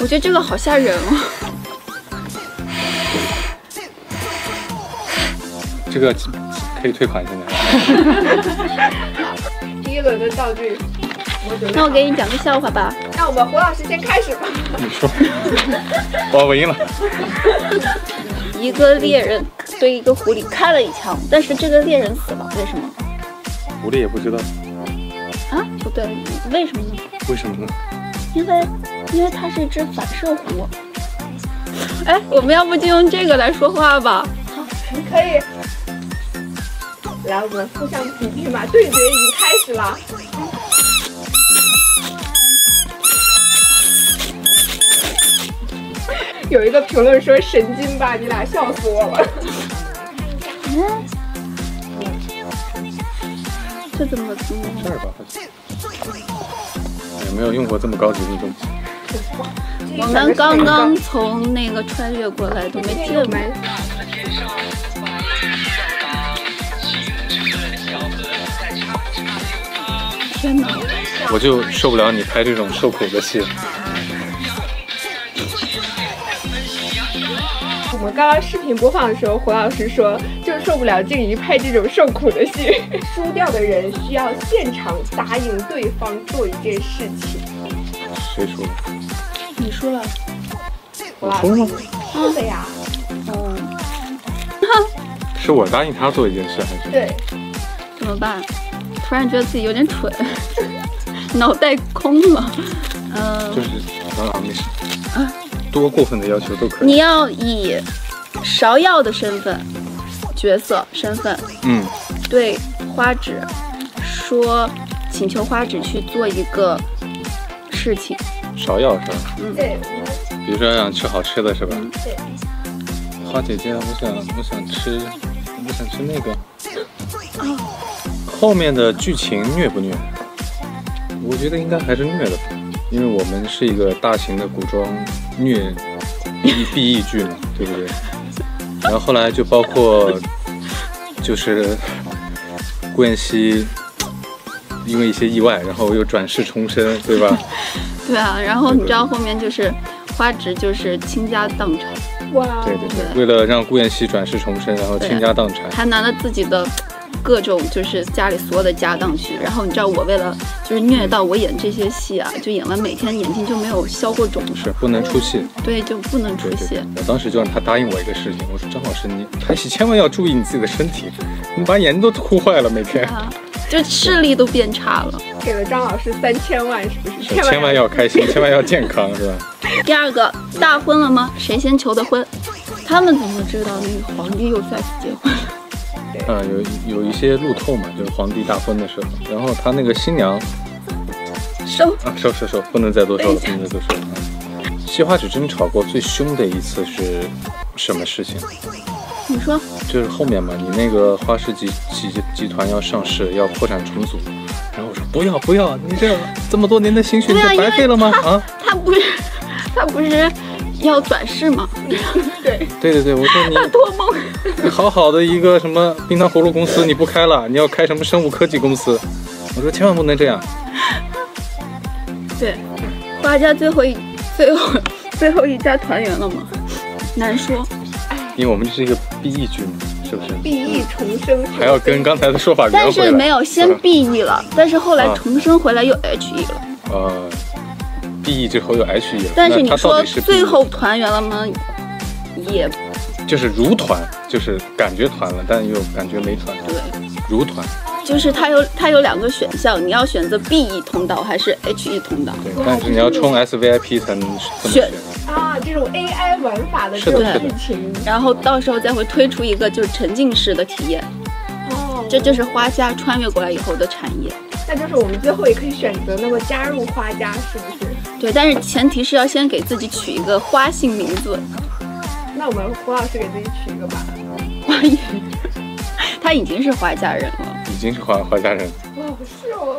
我觉得这个好吓人哦。这个可以退款现在。第一轮的道具，我。那我给你讲个笑话吧。那我们胡老师先开始吧。你说，哇，我赢了。一个猎人对一个狐狸开了一枪，但是这个猎人死了，为什么？狐狸也不知道。啊，不对，为什么呢？为什么呢？因为，因为它是一只反射弧。哎，我们要不就用这个来说话吧？好，可以。来，我们互相比拼吧，对决已经开始了。有一个评论说神经吧，你俩笑死我了。嗯，这怎么？这儿吧，有没有用过这么高级的东西？我们刚刚从那个穿越过来，都没见过。天哪！我就受不了你拍这种受苦的戏。我们刚刚视频播放的时候，胡老师说就受不了静怡拍这种受苦的戏。输掉的人需要现场答应对方做一件事情。谁输了？你输了。我输了吗？是的呀。嗯。是我答应他做一件事还是？对。怎么办？突然觉得自己有点蠢，脑袋空了。嗯，就是啊，没事。啊，多过分的要求都可以。你要以芍药的身份、角色身份，嗯，对花纸说，请求花纸去做一个事情。芍药是吧？嗯，对。比如说想吃好吃的是吧？对。花姐姐，我想，我想吃，我想吃那个。啊。后面的剧情虐不虐？我觉得应该还是虐的，因为我们是一个大型的古装虐 B B E 剧嘛，对不对？然后后来就包括就是顾妍希因为一些意外，然后又转世重生，对吧？对啊，然后你知道后面就是花直就是倾家荡产，哇！对对对，为了让顾妍希转世重生，然后倾家荡产，还拿了自己的。各种就是家里所有的家当去，然后你知道我为了就是虐到我演这些戏啊，就演完每天眼睛就没有消过肿，是不能出戏，对，就不能出戏。我当时就让他答应我一个事情，我说张老师，你拍戏千万要注意你自己的身体，你把眼睛都哭坏了，每天就视力都变差了。给了张老师三千万，是不是？千万要开心，千万要健康，是吧？第二个大婚了吗？谁先求的婚？他们怎么知道那个皇帝又再次结婚？啊，有有一些路透嘛，就是皇帝大婚的时候，然后他那个新娘收啊收收收，不能再多说了，不能再多说了。西花纸争吵过最凶的一次是什么事情？你说，就是后面嘛，你那个花式集集集团要上市，要破产重组，然后我说不要不要，你这这么多年的心血就白费了吗？啊，他不是他不是。要转世吗？对 对对对，我说你托梦，好好的一个什么冰糖葫芦公司你不开了，你要开什么生物科技公司？我说千万不能这样。对，花家最后一最后最后一家团圆了吗？难说。因为我们就是一个 B E 剧嘛，是不是？B E 重生还要跟刚才的说法但是没有先 B E 了，但是后来重生回来又 H E 了。呃。B E 之后又 H E 了，但是你说最后团圆了吗？也，就是如团，就是感觉团了，但又感觉没团。对，如团，就是它有它有两个选项，你要选择 B E 通道还是 H E 通道？对，但是你要充 S V I P 才能选啊，这种 A I 玩法的这种剧情，然后到时候再会推出一个就是沉浸式的体验。哦，这就是花家穿越过来以后的产业。那就是我们最后也可以选择那么加入花家，是不是？对，但是前提是要先给自己取一个花姓名字。那我们胡老师给自己取一个吧。花影，他已经是花家人了。已经是花花家人。哇，是哦。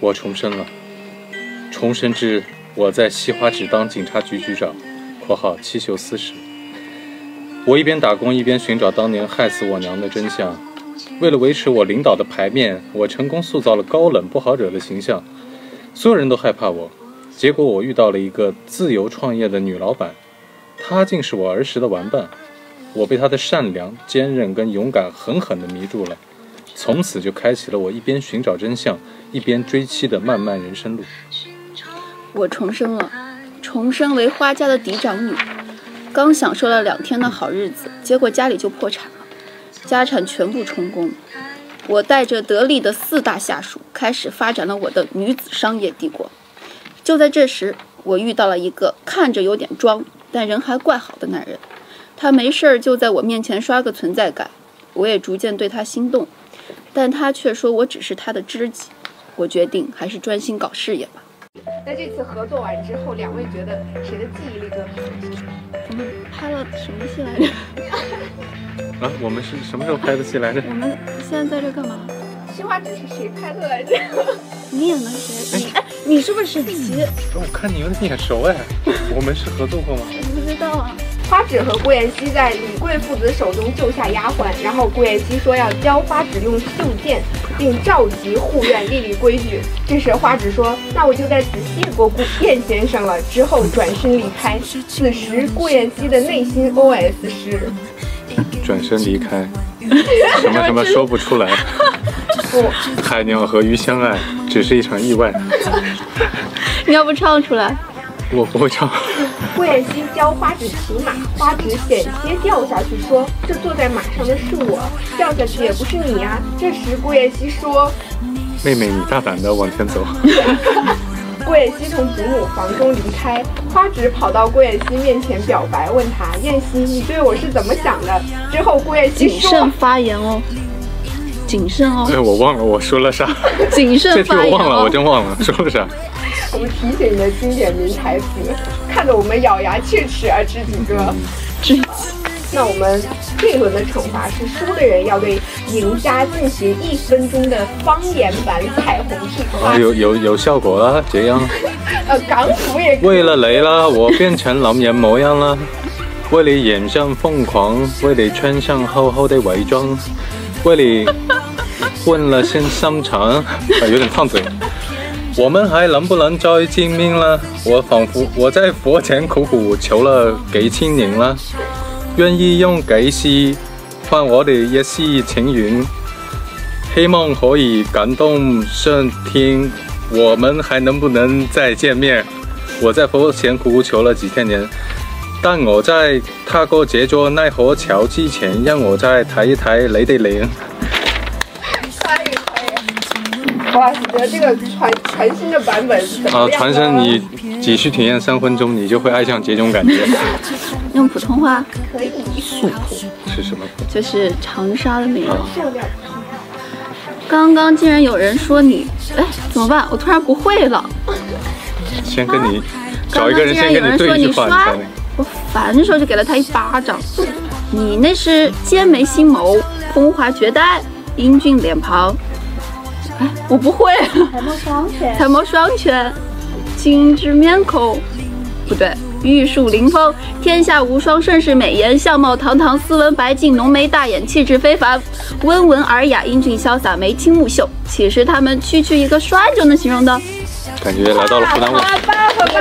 我重生了，重生至我在西花市当警察局局长（括号七秀司时）。我一边打工一边寻找当年害死我娘的真相。为了维持我领导的牌面，我成功塑造了高冷不好惹的形象，所有人都害怕我。结果我遇到了一个自由创业的女老板，她竟是我儿时的玩伴。我被他的善良、坚韧跟勇敢狠狠地迷住了，从此就开启了我一边寻找真相，一边追妻的漫漫人生路。我重生了，重生为花家的嫡长女，刚享受了两天的好日子，结果家里就破产了，家产全部充公。我带着得力的四大下属，开始发展了我的女子商业帝国。就在这时，我遇到了一个看着有点装，但人还怪好的男人。他没事儿就在我面前刷个存在感，我也逐渐对他心动，但他却说我只是他的知己。我决定还是专心搞事业吧。那这次合作完之后，两位觉得谁的记忆力更好？我们拍了什么戏来着？啊，我们是什么时候拍的戏来着？我们现在在这干嘛？青花纸是谁拍的来着？你演的谁？你哎，你是不是沈琦？我看你有点眼熟哎，我们是合作过吗？我不知道啊。花纸和顾妍希在李贵父子手中救下丫鬟，然后顾妍希说要教花纸用绣剑，并召集护院立立规矩。这时花纸说：“那我就在此谢过顾燕先生了。”之后转身离开。此时顾妍希的内心 OS 是：转身离开，什么什么说不出来。不，海鸟和鱼相爱，只是一场意外。你要不唱出来？我不会唱。顾妍希教花纸骑马，花纸险些掉下去，说：“这坐在马上的是我，掉下去也不是你呀。”这时顾妍希说：“妹妹，你大胆的往前走。”顾妍希从祖母房中离开，花纸跑到顾妍希面前表白，问她：“妍希，你对我是怎么想的？”之后顾妍希谨慎发言哦，谨慎哦。哎，我忘了我说了啥。谨慎这题发言我忘了，哦我。真忘了说了啥。我们提醒你的经典名台词，看得我们咬牙切齿啊，知己哥。知己那我们这一轮的惩罚是输的人要对赢家进行一分钟的方言版彩虹屁啊，有有有效果了，这样。呃，港府也为了你啦，我变成男人模样啦。为你染上疯狂，为你穿上厚厚的伪装，为你混了身香肠，啊，有点烫嘴。我们还能不能再见面了？我仿佛我在佛前苦苦求了几千年了，愿意用幾世換我哋一絲情缘，希望可以感动上天。我们还能不能再见面？我在佛前苦苦求了几千年，但我在踏过这座奈何桥之前，让我再抬一抬你的臉。可以可以。哇，觉得这个全全新的版本怎么啊？传生你只需体验三分钟，你就会爱上这种感觉。用普通话可以素朴，是什么？就是长沙的美容。刚刚竟然有人说你，哎，怎么办？我突然不会了。先跟你找刚一个人先跟刚竟然有人对一句话，我烦的时候就给了他一巴掌。你那是剑眉星眸，风华绝代，英俊脸庞。哎，我不会。才貌双全。才貌双全，精致面孔，不对，玉树临风，天下无双，盛世美颜，相貌堂堂，斯文白净，浓眉大眼，气质非凡，温文尔雅，英俊潇洒，眉清目秀，岂是他们区区一个帅就能形容的？感觉来到了湖南卫视。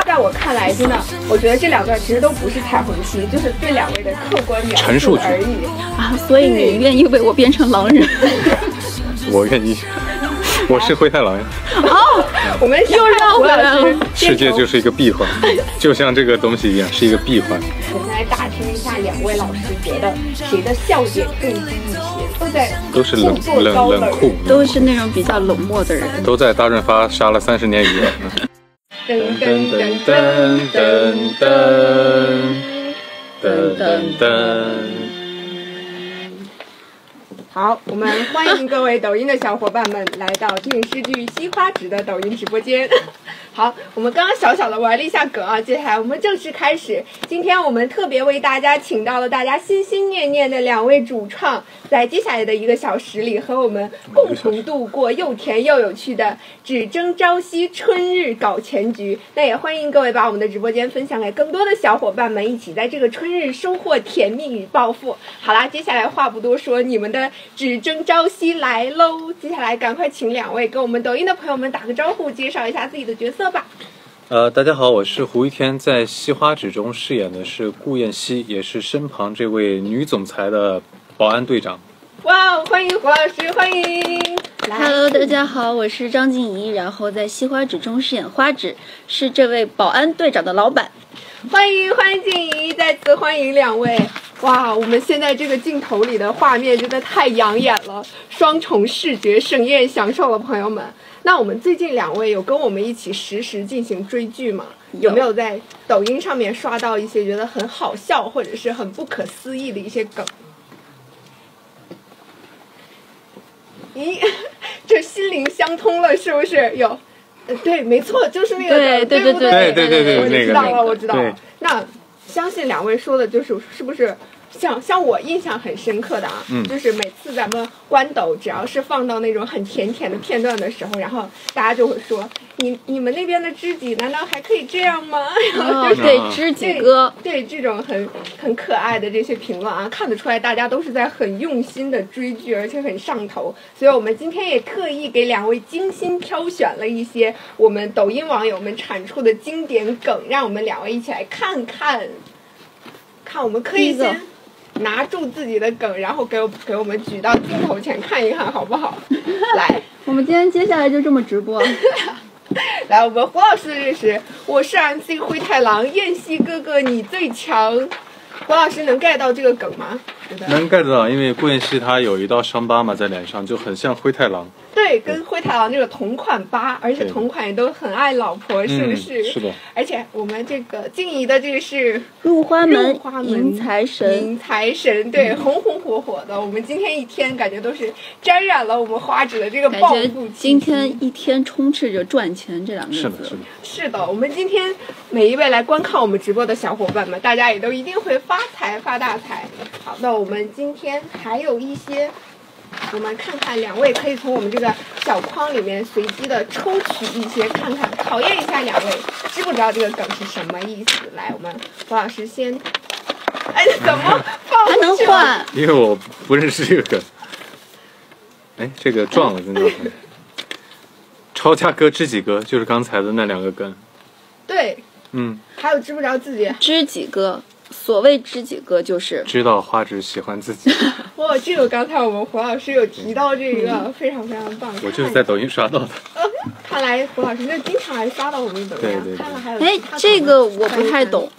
在我看来，真的，我觉得这两段其实都不是彩虹屁，就是对两位的客观描陈述句述而已。啊，所以你愿意为我变成狼人？我愿意，我是灰太狼呀。哦，我 们又绕回来了。世界就是一个闭环，就像这个东西一样，是一个闭环。我们来打听一下，两位老师觉得谁的笑点更低一些？都在都是冷冷冷酷，都是那种比较冷漠的人。都在大润发杀了三十年鱼。噔噔噔噔噔噔噔噔噔。好，我们欢迎各位抖音的小伙伴们来到电视剧《西花纸》的抖音直播间。好，我们刚刚小小的玩了一下梗啊，接下来我们正式开始。今天我们特别为大家请到了大家心心念念的两位主创，在接下来的一个小时里和我们共同度过又甜又有趣的只争朝夕春日搞钱局。那也欢迎各位把我们的直播间分享给更多的小伙伴们，一起在这个春日收获甜蜜与暴富。好啦，接下来话不多说，你们的只争朝夕来喽！接下来赶快请两位跟我们抖音的朋友们打个招呼，介绍一下自己的角色吧。呃，大家好，我是胡一天，在《西花纸》中饰演的是顾燕西，也是身旁这位女总裁的保安队长。哇，欢迎胡老师，欢迎。来 Hello，大家好，我是张静怡，然后在《西花纸》中饰演花纸，是这位保安队长的老板。欢迎欢迎静怡，再次欢迎两位。哇，我们现在这个镜头里的画面真的太养眼了，双重视觉盛宴享受了，朋友们。那我们最近两位有跟我们一起实时进行追剧吗？有没有在抖音上面刷到一些觉得很好笑或者是很不可思议的一些梗？咦，这心灵相通了，是不是？有，呃，对，没错，就是那个梗，不对对对对对对对我知道了，我知道了。那相信两位说的就是是不是像像我印象很深刻的啊？嗯就是每次咱们关抖，只要是放到那种很甜甜的片段的时候，然后大家就会说：“你你们那边的知己难道还可以这样吗？” 然后哦，就是对，知己哥，对这种很很可爱的这些评论啊，看得出来大家都是在很用心的追剧，而且很上头。所以我们今天也特意给两位精心挑选了一些我们抖音网友们产出的经典梗，让我们两位一起来看看。看，我们可以先拿住自己的梗，然后给我给我们举到镜头前看一看，好不好？来。我们今天接下来就这么直播。来，我们胡老师的认识，我是 MC 灰太狼，燕西哥哥你最强。胡老师能 get 到这个梗吗？能 get 到，因为顾燕西他有一道伤疤嘛在脸上，就很像灰太狼。对，跟灰太狼这个同款吧，而且同款也都很爱老婆，是不嗯是？是的。而且我们这个静怡的这个是入花门入花门迎财神，迎财神，对，红红火火的。我们今天一天感觉都是沾染了我们花纸的这个暴富。今天一天充斥着赚钱这两个字。是的，是的。是的，我们今天每一位来观看我们直播的小伙伴们，大家也都一定会发财发大财。好，那我们今天还有一些，我们看看两位可以从我们这个小框里面随机的抽取一些，看看考验一下两位知不知道这个梗是什么意思。来，我们胡老师先，哎，怎么放还能换？因为我不认识这个梗。哎，这个撞了，真的。抄家哥、知己哥，就是刚才的那两个梗。对，嗯，还有知不知道自己？知己哥，所谓知己哥就是知道花枝喜欢自己，哇，这个刚才我们胡老师有提到这个，非常非常棒。我就是在抖音刷到的。看来胡老师就经常来刷到我们抖音啊，对对对看了还有哎，这个我不太懂，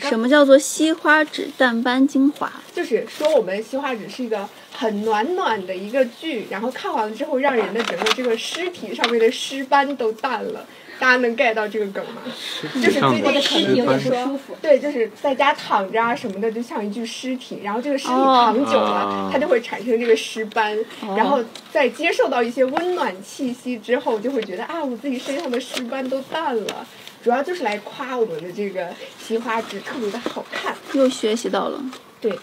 什么叫做西花指淡斑精华？就是说我们《西花纸》是一个很暖暖的一个剧，然后看完了之后，让人的整个这个尸体上面的尸斑都淡了。大家能 get 到这个梗吗？就是最近尸斑说舒服对，就是在家躺着啊什么的，就像一具尸体，然后这个尸体哦躺久了，啊它就会产生这个尸斑，哦然后在接受到一些温暖气息之后，就会觉得啊，我自己身上的尸斑都淡了。主要就是来夸我们的这个西花纸特别的好看，又学习到了。对，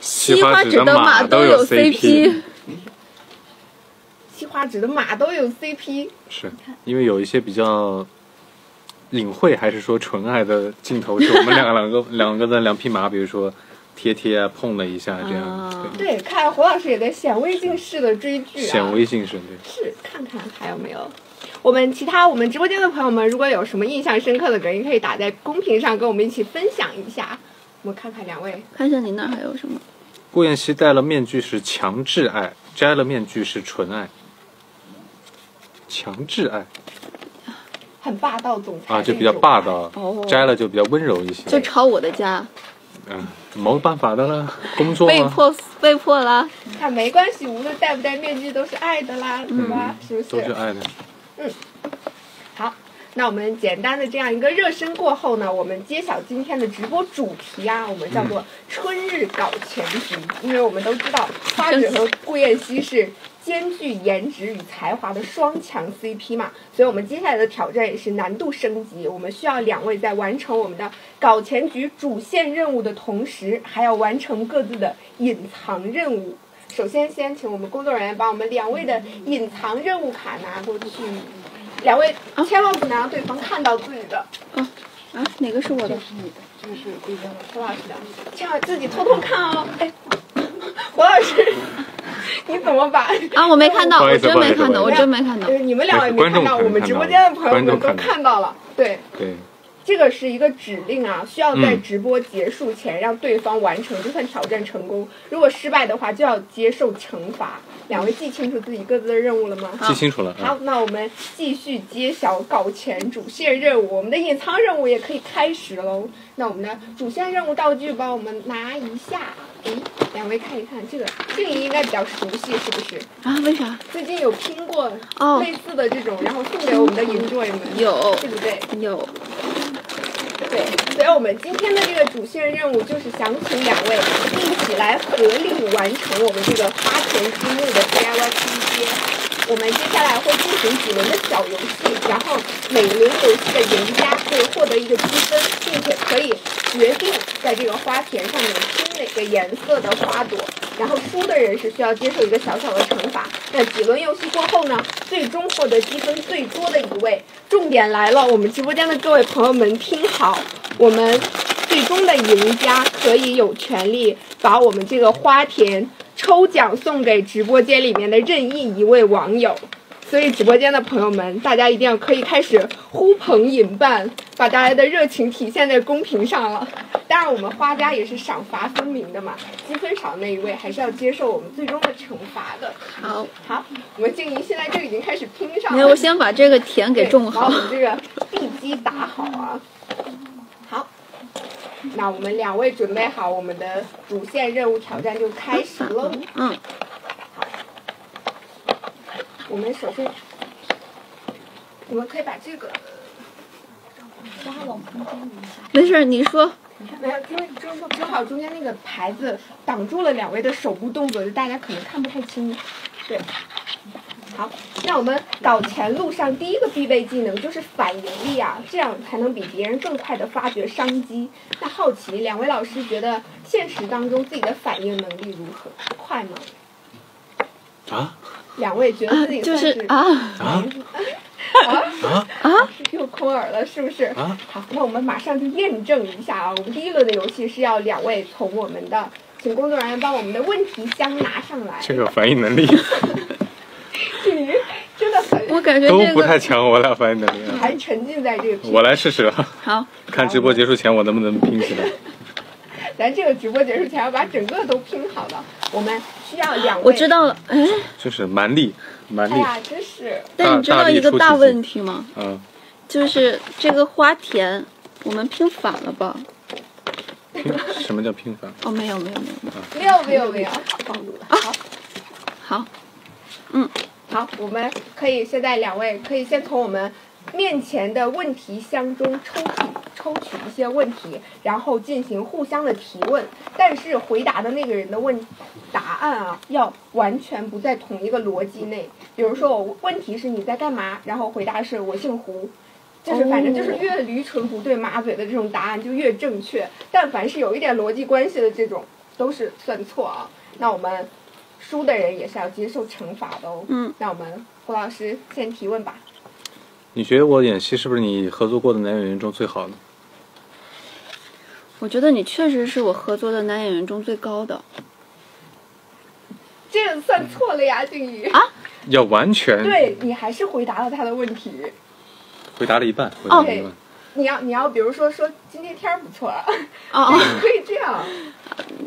西花纸纸的马都有 CP 西花纸的马都有 CP，是因为有一些比较隐晦还是说纯爱的镜头，是我们两个 两个两个的两匹马，比如说贴贴啊碰了一下这样，啊对，看来胡老师也在显微镜式的追剧，啊，显微镜式对。是看看还有没有。我们其他我们直播间的朋友们，如果有什么印象深刻的梗，也可以打在公屏上跟我们一起分享一下。我们看看两位，看一下你那儿还有什么？顾妍希戴了面具是强制爱，摘了面具是纯爱。强制爱很霸道总裁啊，就比较霸道哦，摘了就比较温柔一些。就抄我的家，嗯，没办法的啦，工作，被迫被迫啦。那种。看没关系，无论戴不戴面具都是爱的啦，对吧？是不是？都是爱的。嗯好，那我们简单的这样一个热身过后呢，我们揭晓今天的直播主题啊，我们叫做春日搞钱局，因为我们都知道花姐和顾妍希是兼具颜值与才华的双强 CP 嘛，所以我们接下来的挑战也是难度升级，我们需要两位在完成我们的搞钱局主线任务的同时，还要完成各自的隐藏任务。首先，先请我们工作人员把我们两位的隐藏任务卡拿过去。两位千万不能让对方看到自己的，啊啊，哪个是我的？胡老师的，千万自己偷偷看哦。哎，胡老师，你怎么把？啊，我没看到，我真没看到，我真没看到呃。你们两位没看到，我们直播间的朋友们都看到了。对，对，这个是一个指令啊，需要在嗯直播结束前让对方完成，就算挑战成功。如果失败的话，就要接受惩罚。两位记清楚自己各自的任务了吗？记清楚了好啊。，那我们继续揭晓搞钱主线任务，我们的隐藏任务也可以开始喽。那我们的主线任务道具帮我们拿一下，诶，两位看一看，这个静怡应该比较熟悉，是不是？啊？为啥？最近有拼过哦类似的这种，然后送给我们的 enjoy 们，有对不对？有，对，所以我们今天的这个主线任务就是想请两位一起来合力完成我们这个花田积木的 DIY 拼接。我们接下来会进行几轮的小游戏，然后每轮游戏的赢家会获得一个积分，并且可以决定在这个花田上面拼哪个颜色的花朵。然后输的人是需要接受一个小小的惩罚。那几轮游戏过后呢，最终获得积分最多的一位，重点来了，我们直播间的各位朋友们听好，我们最终的赢家可以有权利把我们这个花田抽奖送给直播间里面的任意一位网友。所以直播间的朋友们，大家一定要可以开始呼朋引伴，把大家的热情体现在公屏上了。当然，我们花家也是赏罚分明的嘛，积分少那一位还是要接受我们最终的惩罚的。好，好，我们静怡现在就已经开始拼上了。没有，我先把这个田给种好把我。们这个地基打好啊。好，那我们两位准备好，我们的主线任务挑战就开始喽。嗯，我们首先，我们可以把这个没事儿，你说。没有，因为正正好中间那个牌子挡住了两位的手部动作，就大家可能看不太清。对，好，那我们搞钱路上第一个必备技能就是反应力啊，这样才能比别人更快的发掘商机。那好奇，两位老师觉得现实当中自己的反应能力如何？快吗？啊两位觉得啊自己，算是就是啊啊啊啊！又空耳了，是不是？啊好，那我们马上就验证一下啊！我们第一轮的游戏是要两位从我们的，请工作人员把我们的问题箱拿上来。这个反应能力 感觉都这个不太强，我俩反应能力啊。还沉浸在这个我来试试啊，好。看直播结束前我能不能拼起来。咱这个直播结束前要把整个都拼好了，我们需要两位。我知。道了，哎，就是蛮力，蛮力，哎呀，真是但你知道一个大问题吗？嗯，就是这个花田，我们拼反了吧？拼什么叫拼反？哦，没有没有没有没有，没有没有没有暴露了。好，好，好，我们可以现在两位可以先从我们面前的问题箱中抽取抽取一些问题，然后进行互相的提问。但是回答的那个人的问答案啊，要完全不在同一个逻辑内。比如说，我问题是你在干嘛，然后回答是我姓胡。就是反正就是越驴唇不对马嘴的这种答案就越正确，但凡是有一点逻辑关系的这种都是算错啊。那我们输的人也是要接受惩罚的哦。嗯，那我们胡老师先提问吧。你觉得我演戏是不是你合作过的男演员中最好的？我觉得你确实是我合作的男演员中最高的。这个算错了呀，静怡。啊要完全对你还是回答了他的问题。回答了一半，回答了一半。你要你要比如说说今天天儿不错啊，哦哦，可以这样。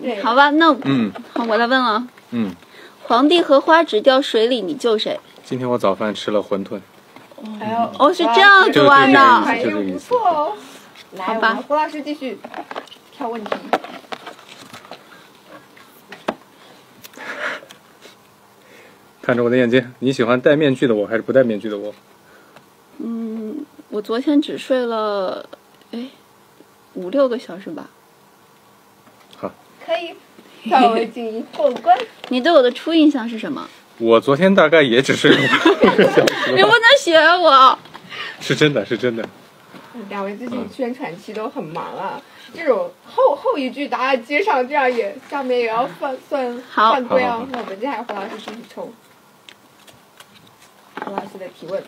对，好吧，那嗯好，我来问了。嗯，皇帝和花纸掉水里，你救谁？今天我早饭吃了馄饨，还有哦是这样子玩的反应不错哦。来，好吧胡老师继续挑问题。看着我的眼睛，你喜欢戴面具的我还是不戴面具的我？嗯，我昨天只睡了，哎，五六个小时吧。可以，让我们进行过关。你对我的初印象是什么？我昨天大概也只睡了五个小时你不能学我。是真的，是真的。两位最近宣传期都很忙啊，这种后后一句答案接上，这样也下面也要犯算好犯规啊好好好。那我们接下来胡老师继续抽。胡老师的提问，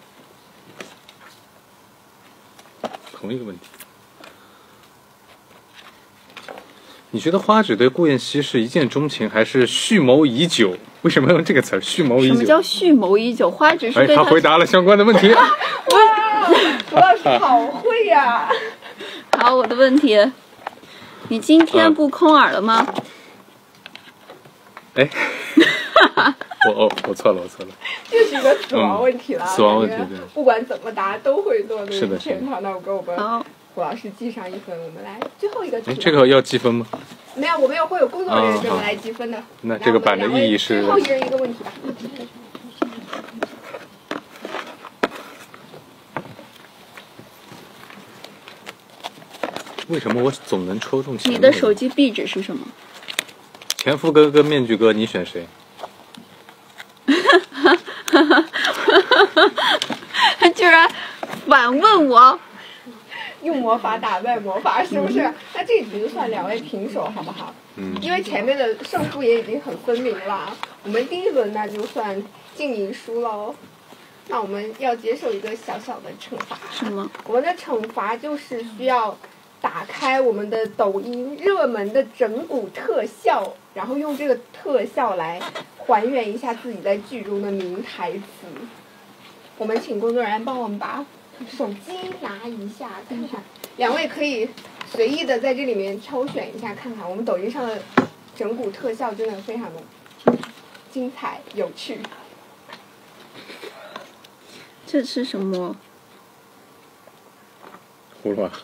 同一个问题。你觉得花纸对顾燕西是一见钟情，还是蓄谋已久？为什么用这个词儿？蓄谋已久。什么叫蓄谋已久？花纸是哎，对他他回答了相关的问题。胡老师好会呀、好，我的问题，你今天嗯不空耳了吗？哎，我哦，我错了，我错了。这是一个死亡问题了。嗯死亡问题不管怎么答都会落入是的圈套。那我给我们好，胡老师记上一分。我们来最后一个这个要积分吗？没有，我们有会有工作人员专门来积分的。来那这个板的意义是最后一人一个问题吧。为什么我总能抽中前你的手机壁纸是什么？前夫哥哥面具哥，你选谁？他 居然反问我，用魔法打败魔法，是不是？那这局就算两位平手，好不好？嗯，因为前面的胜负也已经很分明了，我们第一轮那就算静怡输喽。那我们要接受一个小小的惩罚，什么？我们的惩罚就是需要打开我们的抖音热门的整蛊特效，然后用这个特效来还原一下自己在剧中的名台词。我们请工作人员帮我们把手机拿一下，看看，两位可以随意的在这里面挑选一下，看看我们抖音上的整蛊特效真的非常的精彩有趣。这是什么？葫芦娃。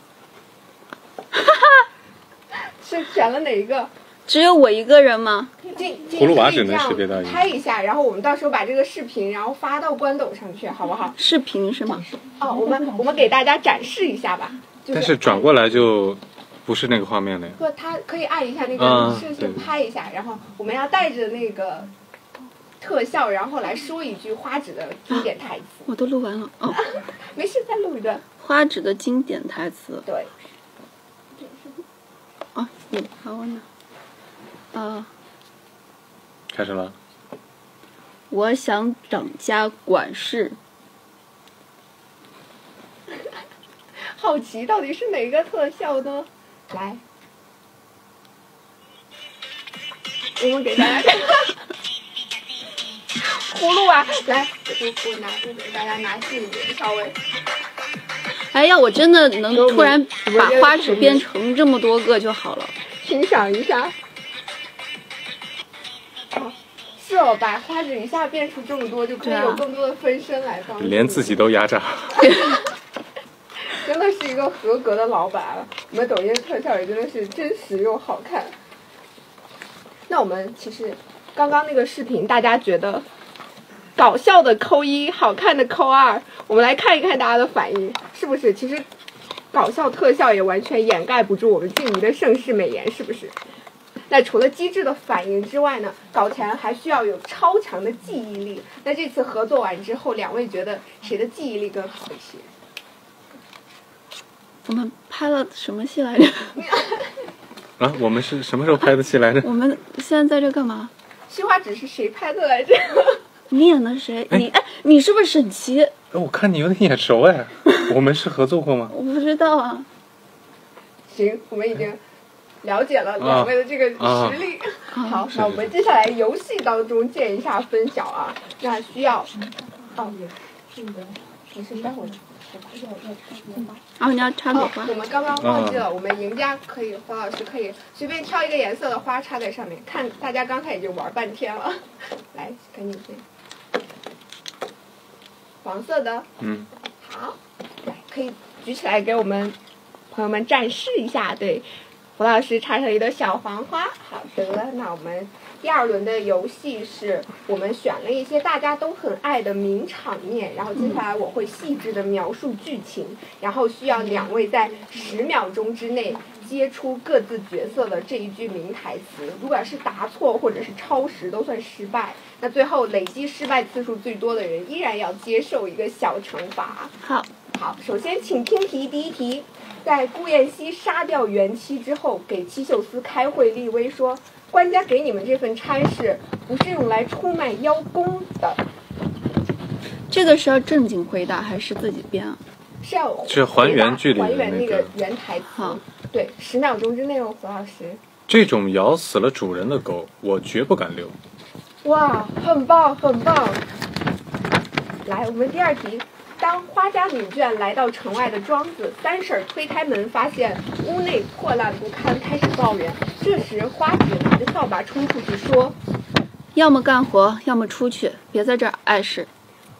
是选了哪一个？只有我一个人吗？这这葫芦娃可以只能识别到一个拍一下，然后我们到时候把这个视频然后发到官抖上去，好不好？视频是吗？哦，我们我们给大家展示一下吧。就但是转过来就不是那个画面了呀。不，他可以按一下那个啊视对线拍一下，然后我们要带着那个特效，然后来说一句花纸的经典台词。我都录完了。哦，没事，再录一段。花纸的经典台词。对，啊，你好，我呢？呃，开始了。我想掌家管事。好奇到底是哪个特效呢？来，我们给大家看。葫芦娃，来，我我拿，我给大家拿近一点，稍微。哎呀，我真的能突然把花纸变成这么多个就好了。欣赏一下。是哦，把花纸一下变出这么多，就可以有更多的分身来帮助。连自己都压榨。真的是一个合格的老板了。我们抖音特效也真的是真实又好看。那我们其实刚刚那个视频，大家觉得搞笑的扣一，好看的扣二，我们来看一看大家的反应，是不是？其实搞笑特效也完全掩盖不住我们静怡的盛世美颜，是不是？那除了机智的反应之外呢，搞钱还需要有超强的记忆力。那这次合作完之后，两位觉得谁的记忆力更好一些？我们拍了什么戏来着？啊，我们是什么时候拍的戏来着？我们现在在这干嘛？虚花纸是谁拍的来着？你演的谁？哎你哎，你是不是沈琦？哎我看你有点眼熟哎。我们是合作过吗？我不知道啊。行，我们已经了解了两位的这个实力。好，那我们接下来游戏当中见一下分晓啊。那需要，哦，你是待会儿。然后你要插朵哦花，我们刚刚忘记了，我们赢家可以，黄老师可以随便挑一个颜色的花插在上面。看大家刚才已经玩半天了，来，赶紧先。黄色的，嗯，好，来可以举起来给我们朋友们展示一下。对，胡老师插上一朵小黄花。好的，那我们第二轮的游戏是我们选了一些大家都很爱的名场面，然后接下来我会细致的描述剧情，然后需要两位在十秒钟之内。接出各自角色的这一句名台词，如果要是答错或者是超时，都算失败。那最后累积失败次数最多的人，依然要接受一个小惩罚。好，好，首先请听题，第一题，在顾燕西杀掉元妻之后，给七秀司开会立威说，官家给你们这份差事不是用来出卖邀功的，这个是要正经回答还是自己编啊？是要是还原剧里的还原那那个个原台词。好，对，十秒钟之内哦，何老师。这种咬死了主人的狗，我绝不敢留。哇，很棒，很棒！来，我们第二题。当花家女眷来到城外的庄子，三婶推开门，发现屋内破烂不堪，开始抱怨。这时，花姐拿着扫把冲出去说：“要么干活，要么出去，别在这儿碍事。”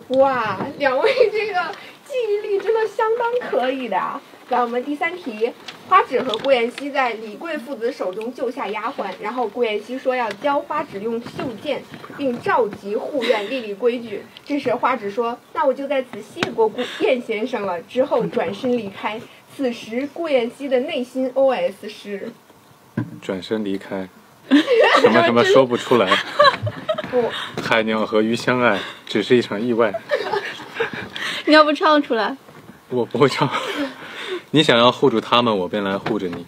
哇，两位这个记忆力真的相当可以的啊！来，我们第三题。花纸和顾妍希在李贵父子手中救下丫鬟，然后顾妍希说要教花纸用绣剑，并召集护院立立规矩。这时花纸说：“那我就在此谢过顾燕先生了。”之后转身离开。此时顾妍希的内心 OS 是：转身离开，什么什么说不出来。不，海鸟和鱼相爱，只是一场意外。你要不唱出来？我不会唱。你想要护住他们，我便来护着你。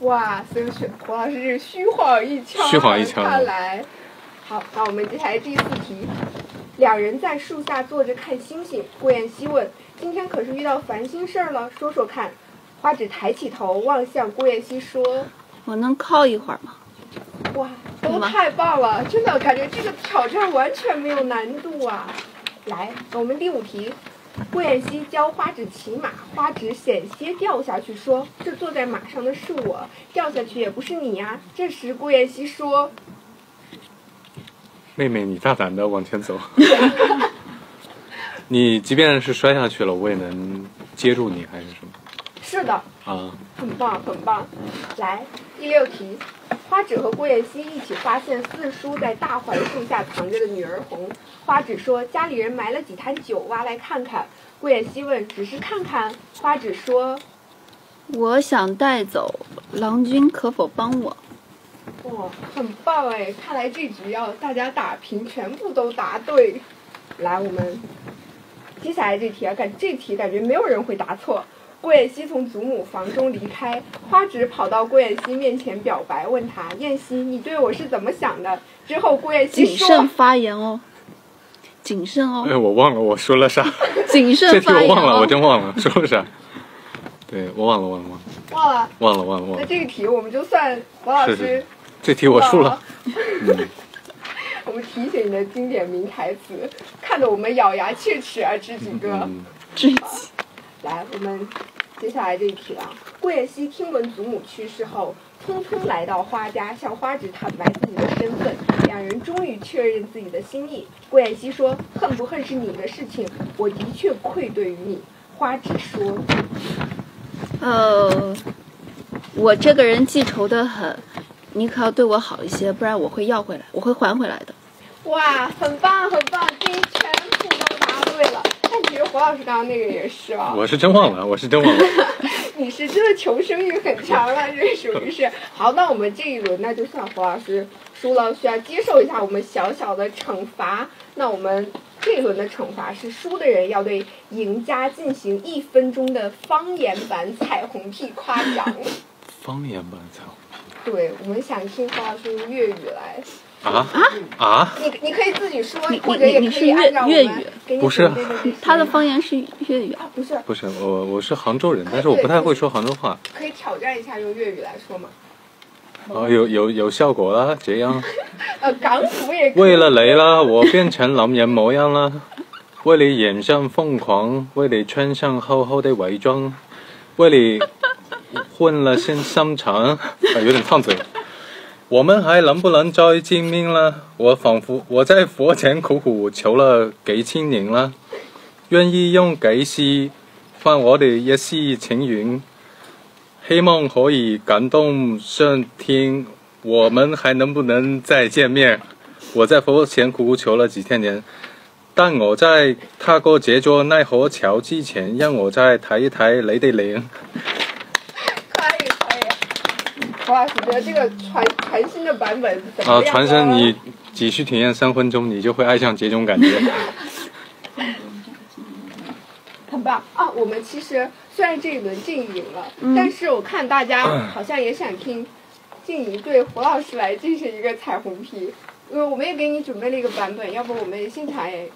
哇，所以胡老师是虚晃一枪。虚晃一枪。看来，好，那我们接下来第四题。两人在树下坐着看星星。顾妍希问：“今天可是遇到烦心事儿了？说说看。”花纸抬起头望向顾妍希说：“我能靠一会儿吗？”哇，都太棒了！真的感觉这个挑战完全没有难度啊。来，我们第五题。顾燕西教花纸骑马，花纸险些掉下去，说：“这坐在马上的是我，掉下去也不是你呀。”这时顾燕西说：“妹妹，你大胆的往前走，你即便是摔下去了，我也能接住你，还是什么？”是的。啊。很棒，很棒。来，第六题。花纸和顾妍希一起发现四叔在大槐树下藏着的女儿红。花纸说家里人埋了几坛酒，挖来看看。顾妍希问：“只是看看？”花纸说：“我想带走，郎君可否帮我？”哇，很棒哎！看来这局要大家打平，全部都答对。来，我们接下来这题啊，感这题感觉没有人会答错。顾妍希从祖母房中离开，花纸跑到顾妍希面前表白，问他：“妍希，你对我是怎么想的？”之后顾妍希说：“谨慎发言哦，谨慎哦。”哎，我忘了我说了啥。谨慎发言。这题我忘了，我真忘了说了啥。对我忘了，忘了，忘了。忘了。忘了，忘了，忘了。那这个题我们就算王老师。这题我输了。我们提醒你的经典名台词，看得我们咬牙切齿啊！知几个？知己。来，我们。接下来这一题啊。顾妍希听闻祖母去世后，匆匆来到花家，向花纸坦白自己的身份。两人终于确认自己的心意。顾妍希说：“恨不恨是你的事情，我的确愧对于你。”花纸说：“呃，我这个人记仇的很，你可要对我好一些，不然我会要回来，我会还回来的。”哇，很棒，很棒，这一全部都答对了。但其实胡老师刚刚那个也是啊，我是真忘了，我是真忘了。你是真的求生欲很强了，这属于是。好，那我们这一轮那就算胡老师输了，需要接受一下我们小小的惩罚。那我们这一轮的惩罚是输的人要对赢家进行一分钟的方言版彩虹屁夸奖。方言版彩虹屁。对，我们想听胡老师用粤语来。啊啊啊！你你可以自己说，或者也可以按照粤语。不是，他的方言是粤语啊。不是，不是我我是杭州人，但是我不太会说杭州话。可以挑战一下用粤语来说吗？哦，有有有效果了，这样。呃，港府也。为了你了，我变成男人模样了。为你染上疯狂，为你穿上厚厚的伪装，为你混了身心肠，有点烫嘴。我们还能不能再见面了？我仿佛我在佛前苦苦求了几千年了，愿意用几世换我的一世情缘，希望可以感动上天。我们还能不能再见面？我在佛前苦苦求了几千年，但我在踏过这座奈何桥之前，让我再睇一睇你的脸。胡老师觉得这个全全新的版本怎么样？啊，传声你只需体验三分钟，你就会爱上这种感觉。很棒啊！我们其实虽然这一轮静怡赢了，但是我看大家好像也想听静怡对胡老师来进行一个彩虹屁，因为我们也给你准备了一个版本，要不我们现场也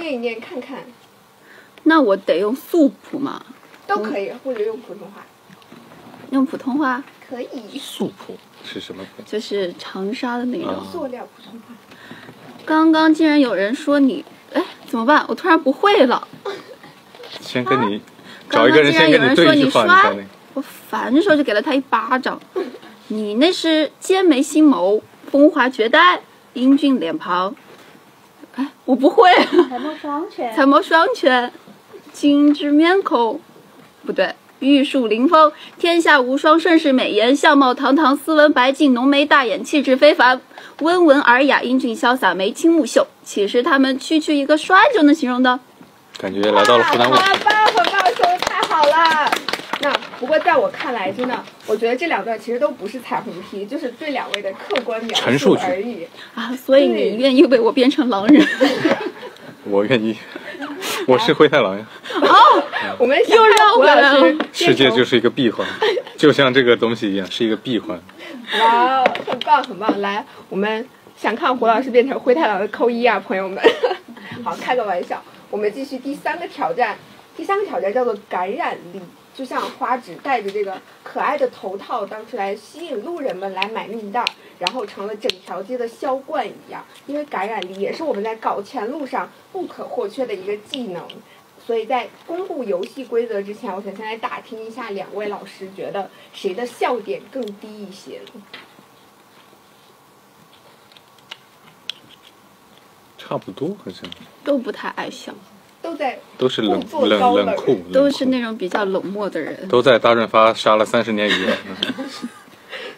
念一念看看。那我得用素谱吗？都可以，或者用普通话。用普通话，可以。素朴是什么普？就是长沙的那种。啊塑料普通话。刚刚竟然有人说你，哎，怎么办？我突然不会了。先跟你刚找一个人先跟刚竟然有人说对一句话。我反手就给了他一巴掌。你那是尖眉星眸，风华绝代，英俊脸庞。哎，我不会。才貌双全，才貌双全，精致面孔，不对，玉树临风，天下无双，盛世美颜，相貌堂堂，斯文白净，浓眉大眼，气质非凡，温文尔雅，英俊潇洒，眉清目秀，岂是他们区区一个帅就能形容的？感觉来到了湖南卫视。好棒，很棒，说的太好了。那不过在我看来，真的，我觉得这两段其实都不是彩虹屁，就是对两位的客观描述陈述而已。啊，所以对你愿意为我变成狼人？我愿意，我是灰太狼呀。我们想又绕胡回来了老师世界就是一个闭环，就像这个东西一样，是一个闭环。哇，很棒很棒！来，我们想看胡老师变成灰太狼的扣一啊，朋友们。好，开个玩笑，我们继续第三个挑战。第三个挑战叫做感染力，就像花纸戴着这个可爱的头套，当时来吸引路人们来买蜜袋儿，然后成了整条街的销冠一样。因为感染力也是我们在搞钱路上不可或缺的一个技能。所以在公布游戏规则之前，我想先来打听一下两位老师觉得谁的笑点更低一些。差不多好像都不太爱笑，都在都是冷冷冷冷酷，都是那种比较冷漠的人。都在大润发杀了三十年鱼。嗯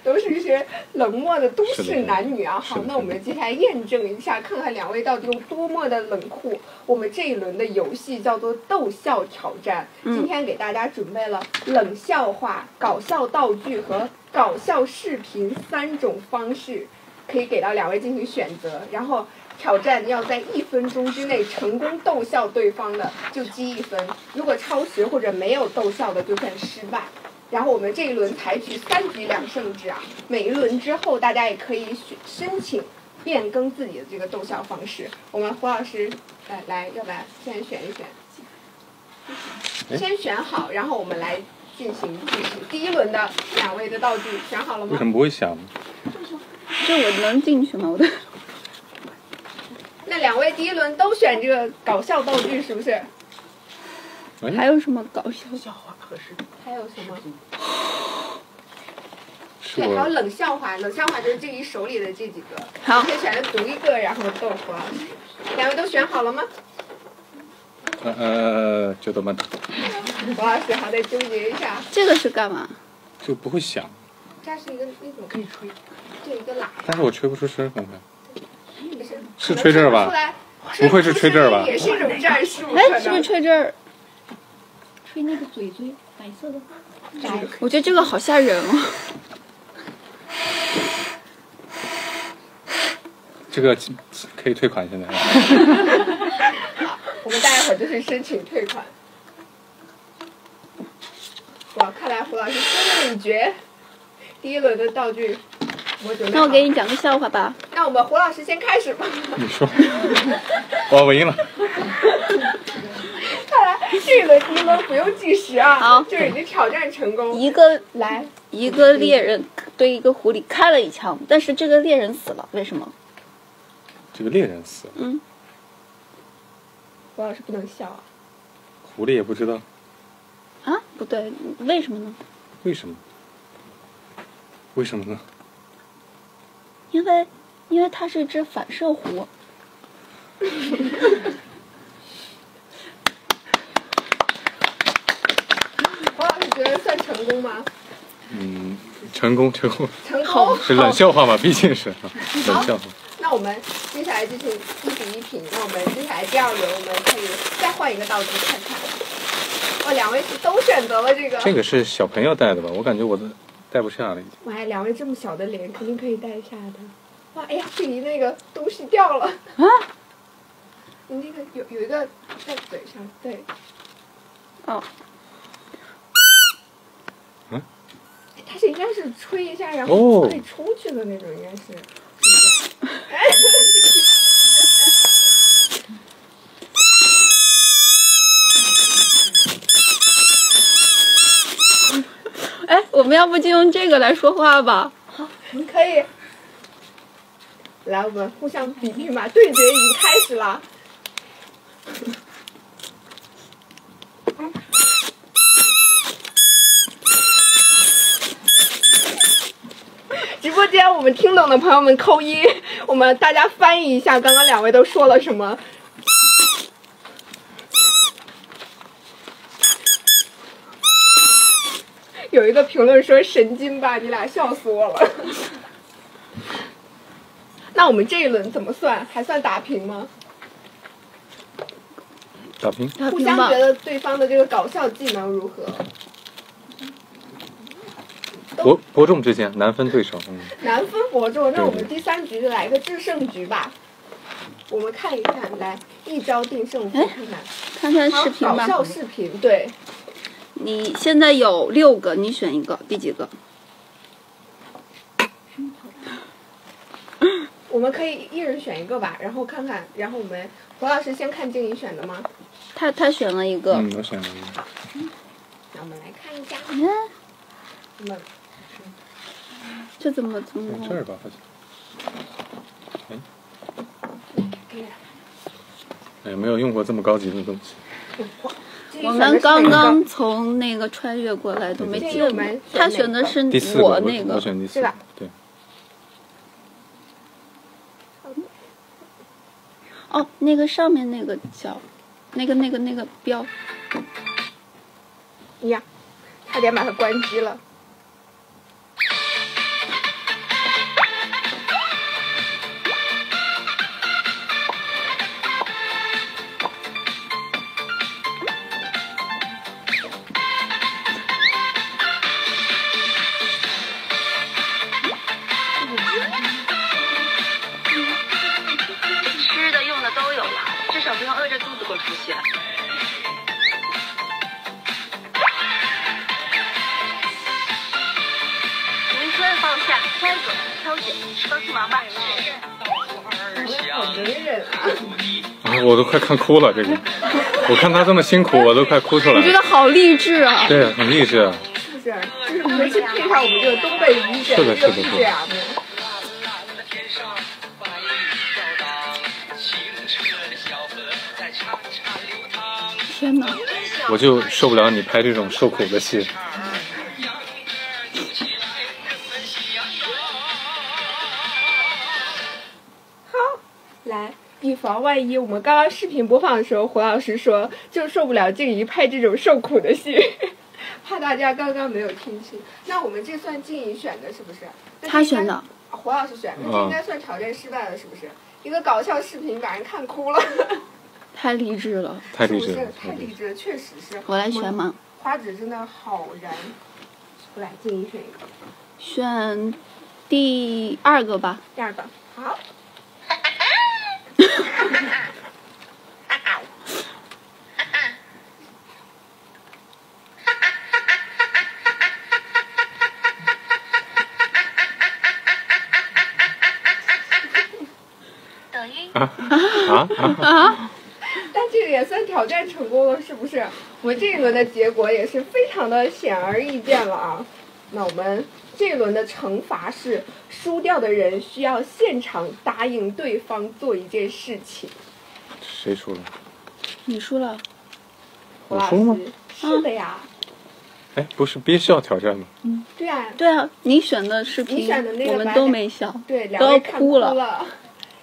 都是一些冷漠的都市男女啊。好，那我们接下来验证一下，看看两位到底有多么的冷酷。我们这一轮的游戏叫做逗笑挑战，嗯今天给大家准备了冷笑话、搞笑道具和搞笑视频三种方式，可以给到两位进行选择，然后。挑战要在一分钟之内成功逗笑对方的就积一分，如果超时或者没有逗笑的就算失败。然后我们这一轮采取三局两胜制啊，每一轮之后大家也可以选申请变更自己的这个逗笑方式。我们胡老师，来来，要不然先选一选，先选好，然后我们来进行进行第一轮的两位的道具选好了吗为什？么不会想呢？这我能进去吗？我的那两位第一轮都选这个搞笑道具是不是？哎还有什么搞笑？还有什么？对，还有冷笑话，冷笑话就是这一手里的这几个，好可以选择读一个，然后逗胡老师。两位都选好了吗？呃呃就这么打，胡老师还得纠结一下。这个是干嘛？就不会响。这是一个那种可以吹，就一个喇叭，但是我吹不出声，刚才。也是是吹这儿吧不会是吹这儿吧也是一种战术。哎，是不是吹这儿？吹那个嘴嘴，白色的，我觉得这个好吓人哦。这个可以退款现在。我们待会儿就去申请退款。哇，看来胡老师真的很绝。第一轮的道具。那我给你讲个笑话吧。那我们胡老师先开始吧。你说，哦，我赢了。看来这一轮第一轮不用计时啊，好就已经挑战成功。一个来，一个猎人对一个狐狸开了一枪，但是这个猎人死了，为什么？这个猎人死了，嗯，胡老师不能笑啊。狐狸也不知道啊，不对，为什么呢？为什么。为什么呢？因为因为它是一只反射弧。黄老师觉得算成功吗？嗯，成功成功，成功。是冷笑话嘛？毕竟是啊冷笑话。那我们接下来进行一比一品。那我们接下来第二轮，我们可以再换一个道具看看。哦，两位都选择了这个。这个是小朋友带的吧？我感觉我的戴不下了已经。哇，两位这么小的脸，肯定可以戴下的。哇，哎呀，这里那个东西掉了。啊？你那个有有一个在嘴上，对。哦，嗯？它是应该是吹一下，然哦后可以出去的那种，应该是。哎，我我们要不就用这个来说话吧？好，你可以。来，我们互相比比嘛，对决已经开始了。直播间，我们听懂的朋友们扣一，我们大家翻译一下刚刚两位都说了什么。有一个评论说神经吧，你俩笑死我了。那我们这一轮怎么算？还算打平吗？打平。互相觉。得对方的这个搞笑技能如何？伯伯仲之间，难分对手。嗯，难分伯仲，那我们第三局就来个制胜局吧。我们看一看，来一招定胜负，哎看看。看看视频吧。搞笑视频，对，你现在有六个，你选一个，第几个？我们可以一人选一个吧，然后看看，然后我们胡老师先看静怡选的吗？他他选了一个。嗯，我选了一个。那我们来看一下，嗯，我们这怎么怎么这儿吧，好像。可以哎，没有用过这么高级的东西。我们刚刚从那个穿越过来，都没对见过。他选的是第四个，我我那个，我选第四是吧个。对，哦，那个上面那个叫，那个那个那个标，呀，差点把它关机了。我都快看哭了，这个。我看他这么辛苦，我都快哭出来了我觉得。好励志啊！对，很励志。是不是？就是回去配上我们这个东北语姐，是的这个是。天哪，我就受不了你拍这种受苦的戏。防万一，我们刚刚视频播放的时候，胡老师说就受不了静怡拍这种受苦的戏，怕大家刚刚没有听清。那我们这算静怡选的，是不是？他选的。啊胡老师选，的这应该算挑战失败了，是不是？一个搞笑视频把人看哭了，太励志了！太励志了是不是？，太励志了，确实是。我来选吗？花纸真的好燃。我来，静怡选一个，选第二个吧。第二个，好。抖音啊啊啊！但这个也算挑战成功了，是不是？我们这一轮的结果也是非常的显而易见了啊。那我们这一轮的惩罚是，输掉的人需要现场答应对方做一件事情。谁输了？你输了，我输了吗？师，是的呀，哎，不是憋笑挑战吗？嗯对啊，对啊，你选的视你频选的那个我们都没笑，对，两都位看哭了。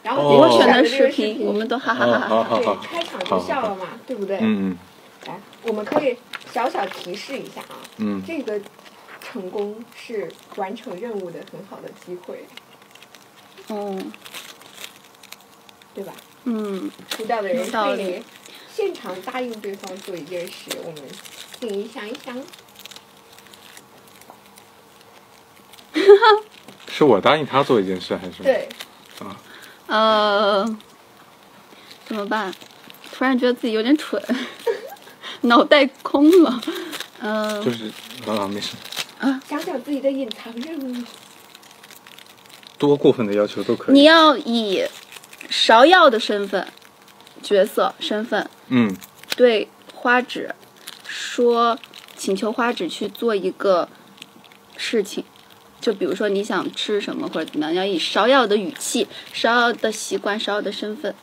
然后哦我选的这个视视频我们都哈哈哦哈哈哈。对开场就笑了嘛，对不对？嗯来，我们可以小小提示一下啊，嗯嗯，这个成功是完成任务的很好的机会，哦，对吧？嗯，出道的人道理可以现场答应对方做一件事，我们请你想一想。是我答应他做一件事还是？对，啊呃，怎么办？突然觉得自己有点蠢，脑袋空了。嗯、就是啊，没事，想想自己的隐藏任务。多过分的要求都可以。你要以芍药的身份、角色身份嗯对花纸说，请求花纸去做一个事情，就比如说你想吃什么或者怎么样，要以芍药的语气、芍药的习惯、芍药的身份。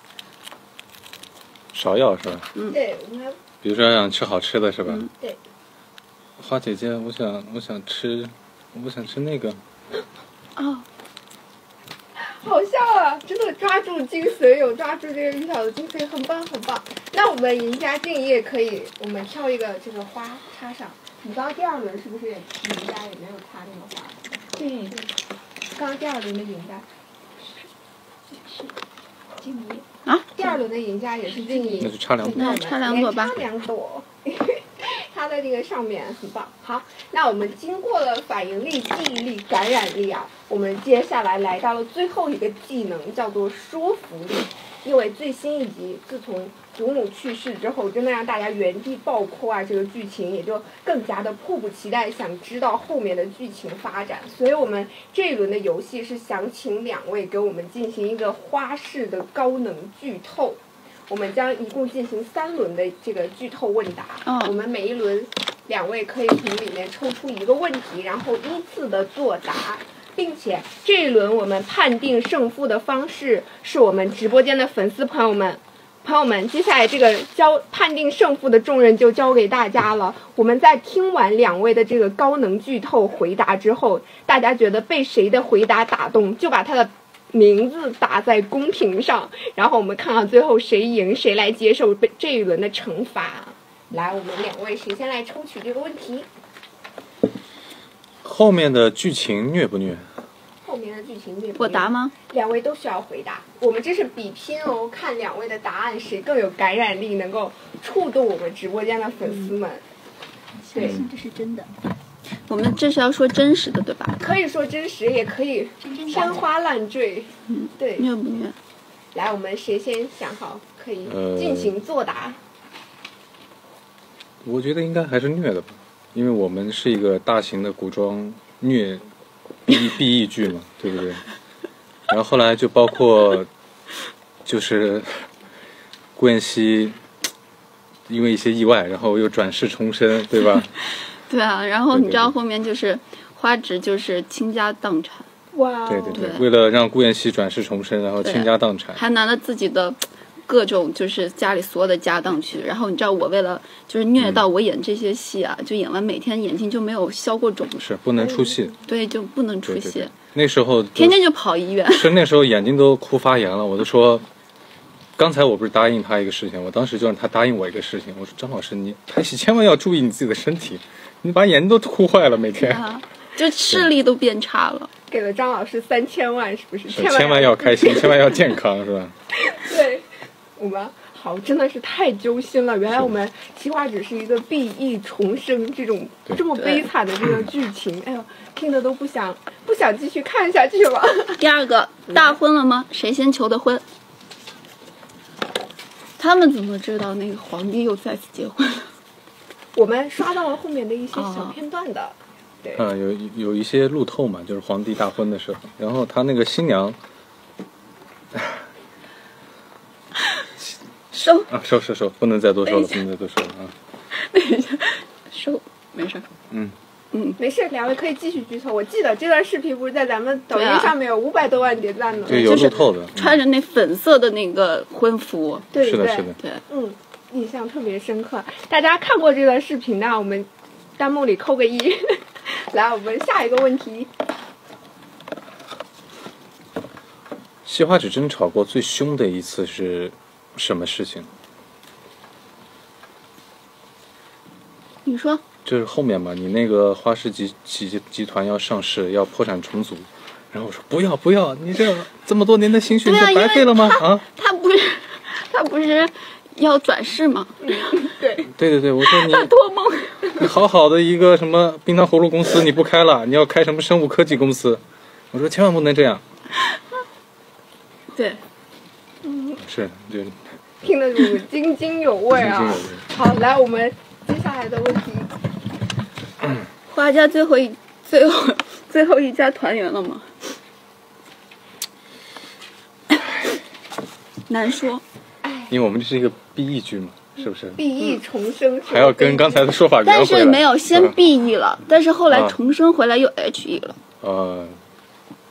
芍药是吧？嗯对，我们比如说想吃好吃的是吧？嗯对。花姐姐，我想我想吃，我想吃那个。哦，好笑啊！真的抓住精髓，有抓住这个玉晓的精髓，很棒很棒。那我们赢家敬业可以，我们挑一个这个花插上。你刚刚第二轮是不是也赢家也没有插那个花？对，刚刚第二轮的赢家，是静怡。第二轮的赢家也是静怡。那就插两朵。那插两朵吧连插两朵。它的这个上面很棒。好，那我们经过了反应力、记忆力、感染力啊，我们接下来来到了最后一个技能，叫做说服力。因为最新一集，自从祖母去世之后，真的让大家原地爆哭啊，这个剧情也就更加的迫不及待，想知道后面的剧情发展。所以我们这一轮的游戏是想请两位给我们进行一个花式的高能剧透。我们将一共进行三轮的这个剧透问答。嗯我们每一轮两位可以从里面抽出一个问题，然后依次的作答，并且这一轮我们判定胜负的方式是我们直播间的粉丝朋友们。朋友们，接下来这个交判定胜负的重任就交给大家了。我们在听完两位的这个高能剧透回答之后，大家觉得被谁的回答打动，就把他的名字打在公屏上，然后我们看看最后谁赢，谁来接受被这一轮的惩罚。来，我们两位谁先来抽取这个问题？后面的剧情虐不虐？后面的剧情虐不虐我答？吗？两位都需要回答。我们这是比拼哦，看两位的答案谁更有感染力，能够触动我们直播间的粉丝们。对，相信这是真的。我们这是要说真实的，对吧？可以说真实，也可以。天花乱坠。嗯，对，虐不虐？来，我们谁先想好可以呃进行作答？我觉得应该还是虐的吧，因为我们是一个大型的古装虐 B B E 剧嘛，对不对？然后后来就包括 就是顾妍希因为一些意外，然后又转世重生，对吧？对啊，然后你知道后面就是花直就是倾家荡产，哇哦，对对对，对为了让顾妍希转世重生，然后倾家荡产。还拿了自己的各种就是家里所有的家当去。然后你知道我为了就是虐到我演这些戏啊，就演完每天眼睛就没有消过肿，是不能出戏，对，就不能出戏对对对，，那时候天天就跑医院。是那时候眼睛都哭发炎了，我都说，刚才我不是答应他一个事情，我当时就让他答应我一个事情，我说张老师你拍戏千万要注意你自己的身体，你把眼睛都哭坏了，每天 啊，就视力都变差了。给了张老师三千万，是不是？是千万要开心，千万要健康，是吧？对，我们好真的是太揪心了。原来我们西花只是一个 B E 重生这种这么悲惨的这个剧情，哎呦，听得都不想不想继续看下去了。第二个大婚了吗？谁先求的婚？他们怎么知道那个皇帝又再次结婚了？我们刷到了后面的一些小哦片段的，对，嗯，有有一些路透嘛，就是皇帝大婚的时候，然后他那个新娘 收啊，收收收，不能再多说了，不能再多说了啊。等一下收，没事儿。嗯，没事，两位可以继续剧透。我记得这段视频不是在咱们抖音上面有五百多万点赞呢。对，有就是路透的，嗯穿着那粉色的那个婚服，是的，对对是的，对，嗯，印象特别深刻。大家看过这段视频的，我们弹幕里扣个一。来，我们下一个问题。西花指争吵过最凶的一次是什么事情？你说就是后面嘛，你那个花式集集集团要上市，要破产重组，然后我说不要不要，你这这么多年的心血，你对啊这白费了吗？啊，他不是他不是要转世吗？对，对对对，我说你他托梦，你好好的一个什么冰糖葫芦公司你不开了，你要开什么生物科技公司？我说千万不能这样，对，嗯是就听得我津津有味啊津津有味。好，来，我们接下来的问题。花家最后一最后最后一家团圆了吗？难说，因为我们这是一个 BE 剧嘛，是不是？？B E 重生，还要跟刚才的说法圆回来。但是没有先 B E 了，但是后来啊重生回来又 H E 了。呃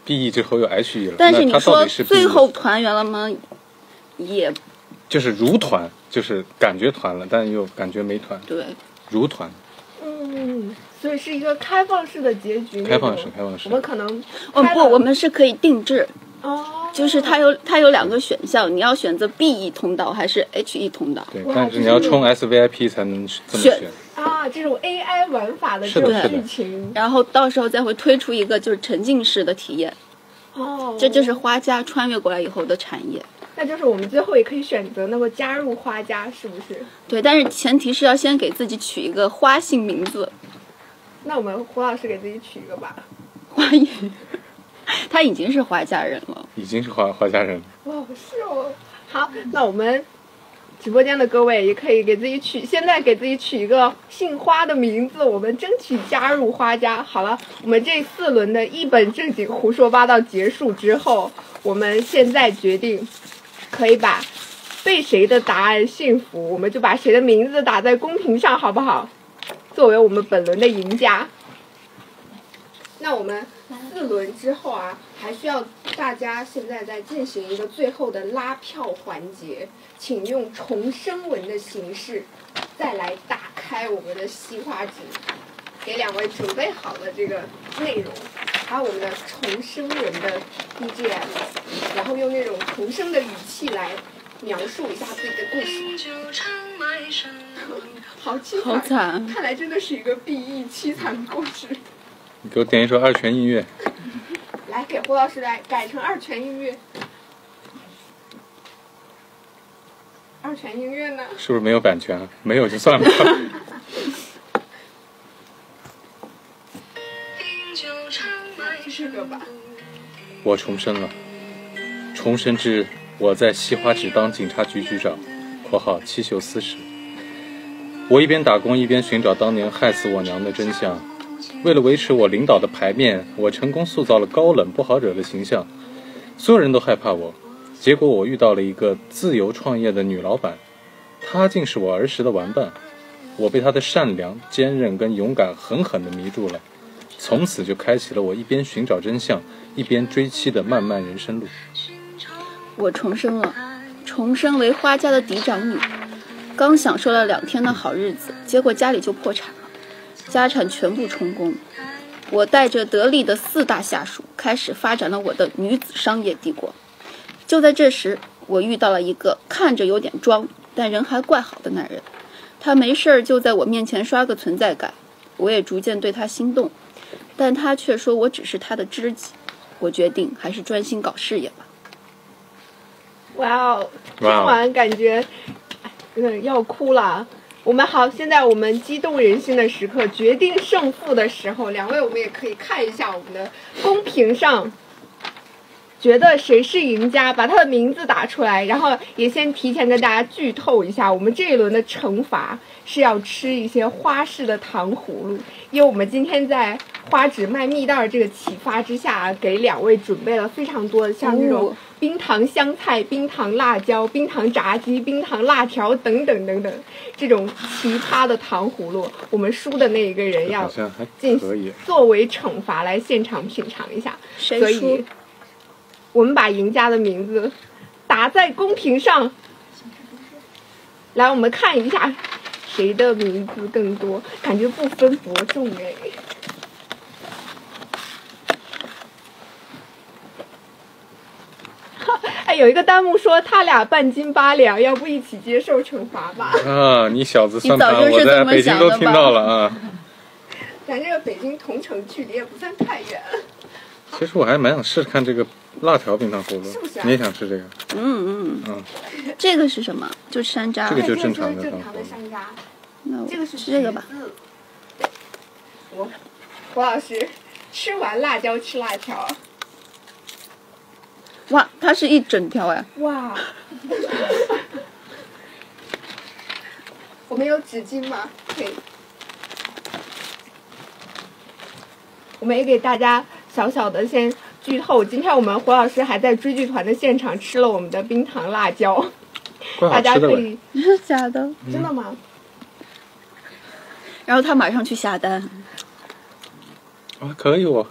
，B E 之后又 H E 了，但是你说是最后团圆了吗？也就是如团，就是感觉团了，但又感觉没团，对，如团。嗯，所以是一个开放式的结局。开放式开放式我们可能哦不，我们是可以定制，哦，就是它有它有两个选项，你要选择 B E 通道还是 H E 通道？对，但是你要充 S V I P 才能这么选选。啊，这种 AI 玩法的这种剧情然后到时候再会推出一个就是沉浸式的体验，哦，这就是花家穿越过来以后的产业。那就是我们最后也可以选择那么加入花家，是不是？对，但是前提是要先给自己取一个花姓名字，那我们胡老师给自己取一个吧。花语。他已经是花家人了，已经是花花家人了，哦，是哦。好，那我们直播间的各位也可以给自己取，现在给自己取一个姓花的名字，我们争取加入花家。好了，我们这四轮的一本正经胡说八道结束之后，我们现在决定可以把被谁的答案驯服，我们就把谁的名字打在公屏上，好不好？作为我们本轮的赢家。那我们四轮之后啊，还需要大家现在在进行一个最后的拉票环节，请用重生文的形式再来打开我们的西瓜纸，给两位准备好了这个内容，还有我们的重生人的 BGM，然后用那种重生的语气来描述一下自己的故事。好凄好惨看来真的是一个 BE 凄惨故事。你给我点一首二泉映月。来，给胡老师来改成二泉映月。二泉映月呢？是不是没有版权啊？没有就算了 吧。这个吧。我重生了，重生至我在西花纸当警察局局长（括号七秀司时）。我一边打工一边寻找当年害死我娘的真相。为了维持我领导的牌面，我成功塑造了高冷不好惹的形象，所有人都害怕我。结果我遇到了一个自由创业的女老板，她竟是我儿时的玩伴。我被她的善良、坚韧跟勇敢狠狠地迷住了。从此就开启了我一边寻找真相，一边追妻的漫漫人生路。我重生了，重生为花家的嫡长女，刚享受了两天的好日子，结果家里就破产了，家产全部充公。我带着得力的四大下属，开始发展了我的女子商业帝国。就在这时，我遇到了一个看着有点装，但人还怪好的男人。他没事儿就在我面前刷个存在感，我也逐渐对他心动，但他却说我只是他的知己。我决定还是专心搞事业吧。哇哦，听完感觉，嗯，要哭了。我们好，现在我们激动人心的时刻，决定胜负的时候，两位我们也可以看一下我们的公屏上，觉得谁是赢家，把他的名字打出来，然后也先提前跟大家剧透一下，我们这一轮的惩罚是要吃一些花式的糖葫芦，因为我们今天在花纸卖蜜袋儿这个启发之下，给两位准备了非常多的像这种哦冰糖香菜、冰糖辣椒、冰糖炸鸡、冰糖辣条等等等等这种奇葩的糖葫芦，我们输的那一个人要进行。作为惩罚来现场品尝一下。所谁输以，我们把赢家的名字打在公屏上。来，我们看一下谁的名字更多，感觉不分伯仲哎。哎，有一个弹幕说他俩半斤八两，要不一起接受惩罚吧？啊，你小子算你早盘，我在北京都听到了啊。咱这个北京同城距离也不算太远。其实我还蛮想试试看这个辣条冰糖葫芦，是不是啊你也想吃这个？嗯嗯嗯，这个是什么？就山楂。这个就对正常的这个就是正常的糖山楂。那我这个是吃这个吧。我，胡老师吃完辣椒吃辣条，哇，它是一整条哎。哇！我们有纸巾吗？可以。我们也给大家小小的先剧透，今天我们胡老师还在追剧团的现场吃了我们的冰糖辣椒。大家。可以真的假的？真的吗？然后他马上去下单，啊，可以哦。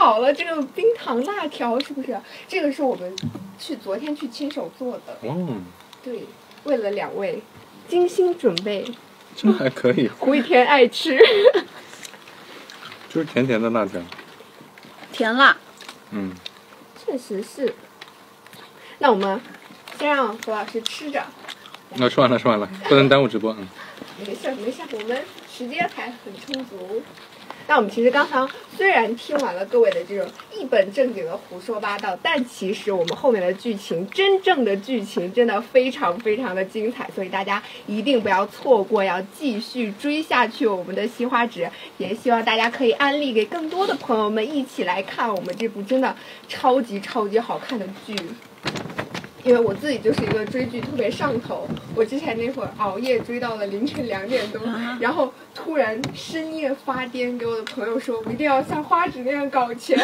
被种草了，这个冰糖辣条是不是？这个是我们去昨天去亲手做的，嗯，对，为了两位精心准备，这还可以，胡一天爱吃。就是甜甜的辣条。甜辣。嗯，确实是。那我们先让胡老师吃着，那吃完了，吃完了，不能耽误直播。嗯，没事没事，我们时间还很充足。那我们其实刚才虽然听完了各位的这种一本正经的胡说八道，但其实我们后面的剧情，真正的剧情真的非常非常的精彩，所以大家一定不要错过，要继续追下去我们的西花纸。也希望大家可以安利给更多的朋友们一起来看我们这部真的超级超级好看的剧。因为我自己就是一个追剧特别上头，我之前那会儿熬夜追到了凌晨两点多，然后突然深夜发癫，给我的朋友说我一定要像花纸那样搞钱，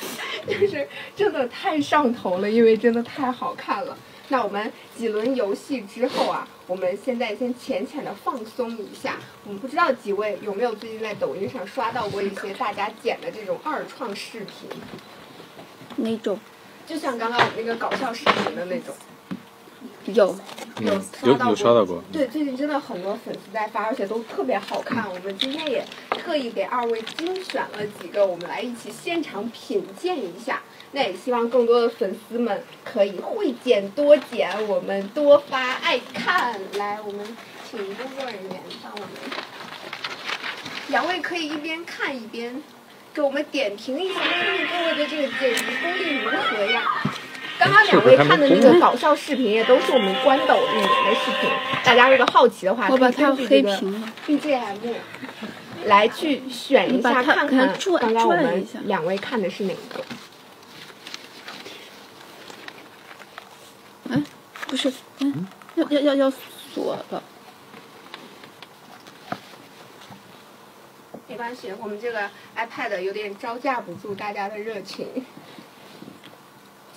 就是真的太上头了，因为真的太好看了。那我们几轮游戏之后啊，我们现在先浅浅的放松一下。我们不知道几位有没有最近在抖音上刷到过一些大家剪的这种二创视频，那种就像刚刚我那个搞笑视频的那种。有有嗯有有刷到过。对，最近真的很多粉丝在发，而且都特别好看。我们今天也特意给二位精选了几个，我们来一起现场品鉴一下。那也希望更多的粉丝们可以会剪多剪，我们多发爱看。来，我们请工作人员帮我们，两位可以一边看一边给我们点评一下，看看各位的这个剪辑功力如何呀？刚刚两位看的那个搞笑视频也都是我们关抖里面的视频，大家如果好奇的话，我把可以它黑根据这个屏了。BGM 来去选一下，看看刚刚我们两位看的是哪个？嗯不是，嗯，要要要要锁了。没关系，我们这个 iPad 有点招架不住大家的热情。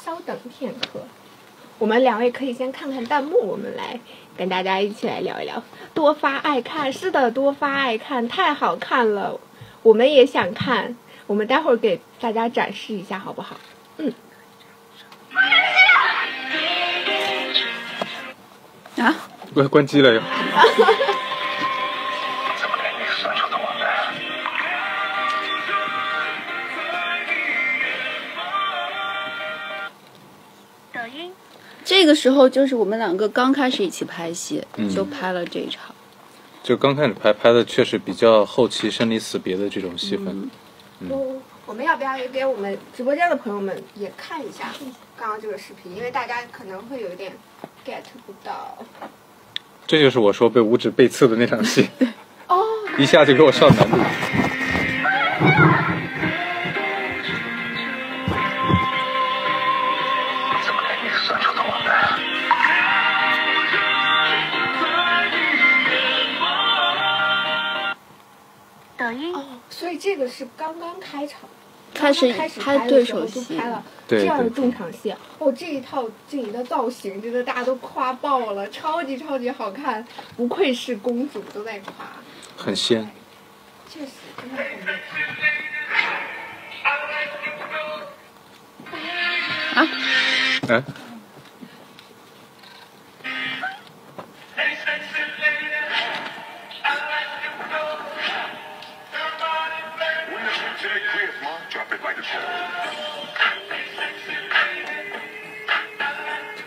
稍等片刻，我们两位可以先看看弹幕，我们来跟大家一起来聊一聊。多发爱看，是的，多发爱看，太好看了，我们也想看。我们待会儿给大家展示一下，好不好？嗯啊，关关机了又。这个时候就是我们两个刚开始一起拍戏，嗯就拍了这一场。就刚开始拍拍的确实比较后期生离死别的这种戏份。嗯我我们要不要也给我们直播间的朋友们也看一下刚刚这个视频？因为大家可能会有一点 get 不到。这就是我说被五指背刺的那场戏，哦，一下就给我上难度。所以这个是刚刚开场，开始开始拍拍的时候对手戏，就拍了这样的重场戏。哦，这一套静怡的造型真的大家都夸爆了，超级超级好看，不愧是公主，都在夸，很仙。确实真的很厉害。啊，哎，这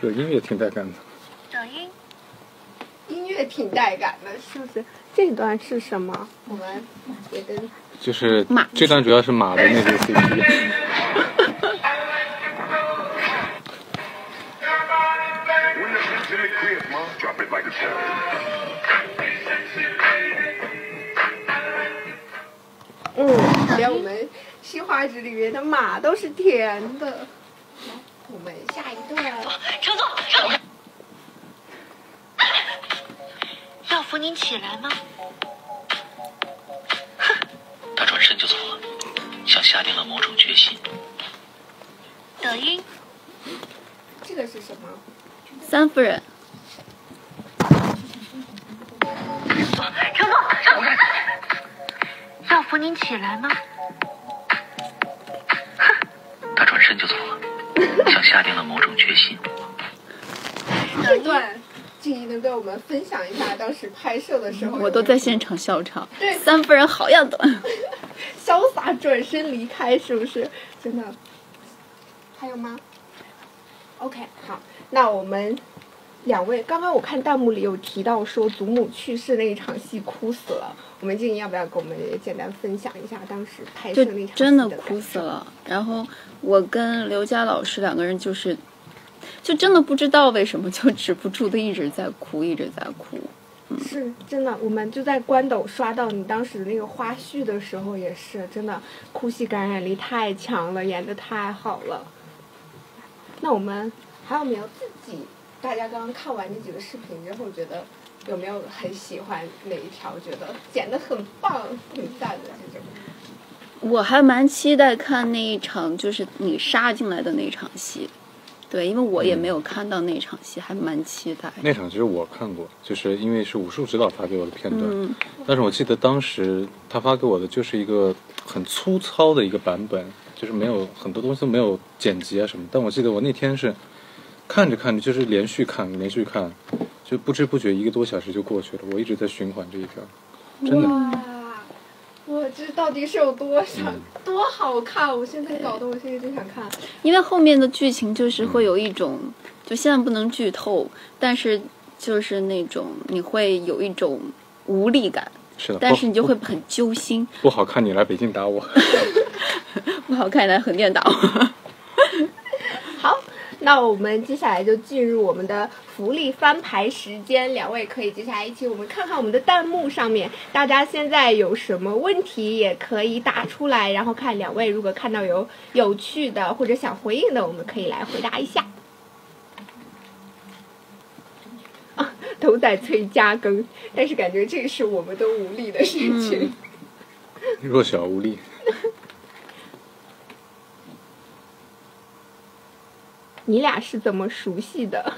个音乐挺带感的。抖音音乐挺带感的，是不是？这段是什么？我们也跟就是马这段主要是马的那对 CP。嗯，连我们西花纸里面的马都是甜的。来，我们下一段。要扶您起来吗？他转身就走了，像下定了某种决心。抖音这个是什么？三夫人，成诺，承诺。要扶您起来吗？他转身就走了，像下定了某种决心。这段静怡能跟我们分享一下当时拍摄的时候，我都在现场笑场对。三夫人好样的！潇洒转身离开，是不是？真的。还有吗？OK，好，那我们两位，刚刚我看弹幕里有提到说祖母去世那一场戏哭死了，我们静怡要不要跟我们也简单分享一下当时拍摄就那场戏真的哭死？了。然后我跟刘佳老师两个人就是，就真的不知道为什么就 止不住的一直在哭，一直在哭。是真的，我们就在关斗刷到你当时那个花絮的时候，也是真的哭戏感染力太强了，演的太好了。那我们还有没有自己？大家刚刚看完那几个视频之后，觉得有没有很喜欢哪一条？觉得剪的很棒、很赞的这种？我还蛮期待看那一场，就是你杀进来的那场戏。对，因为我也没有看到那场戏，还蛮期待。那场其实我看过，就是因为是武术指导发给我的片段，嗯，但是我记得当时他发给我的就是一个很粗糙的一个版本，就是没有很多东西都没有剪辑啊什么。但我记得我那天是看着看着，就是连续看，连续看，就不知不觉一个多小时就过去了。我一直在循环这一条，真的。哇，这到底是有多想、嗯多好看？我现在搞得我现在就想看。因为后面的剧情就是会有一种，就现在不能剧透，但是就是那种你会有一种无力感，是的，但是你就会很揪心。不好看，你来北京打我。不好看，你来横店打我。好，那我们接下来就进入我们的福利翻牌时间，两位可以接下来一起我们看看我们的弹幕上面，大家现在有什么问题也可以打出来，然后看两位如果看到有有趣的或者想回应的，我们可以来回答一下。啊，都在催加更，但是感觉这是我们都无力的事情。弱小无力。你俩是怎么熟悉的？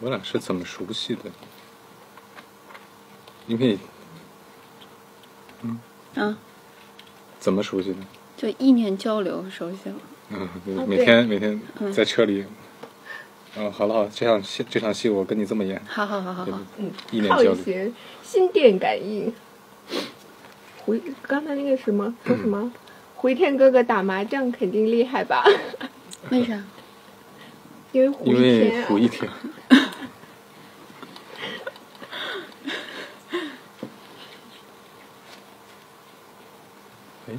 我俩是怎么熟悉的？因为啊，怎么熟悉的？就意念交流熟悉了。嗯，哦每天每天在车里。嗯，好了好了，这场戏这场戏我跟你这么演，好好好好好，嗯，意念交流。靠一些心电感应。回刚才那个什么说什么？回天哥哥打麻将肯定厉害吧？为啥？因为胡一天、啊。为胡一天，哎，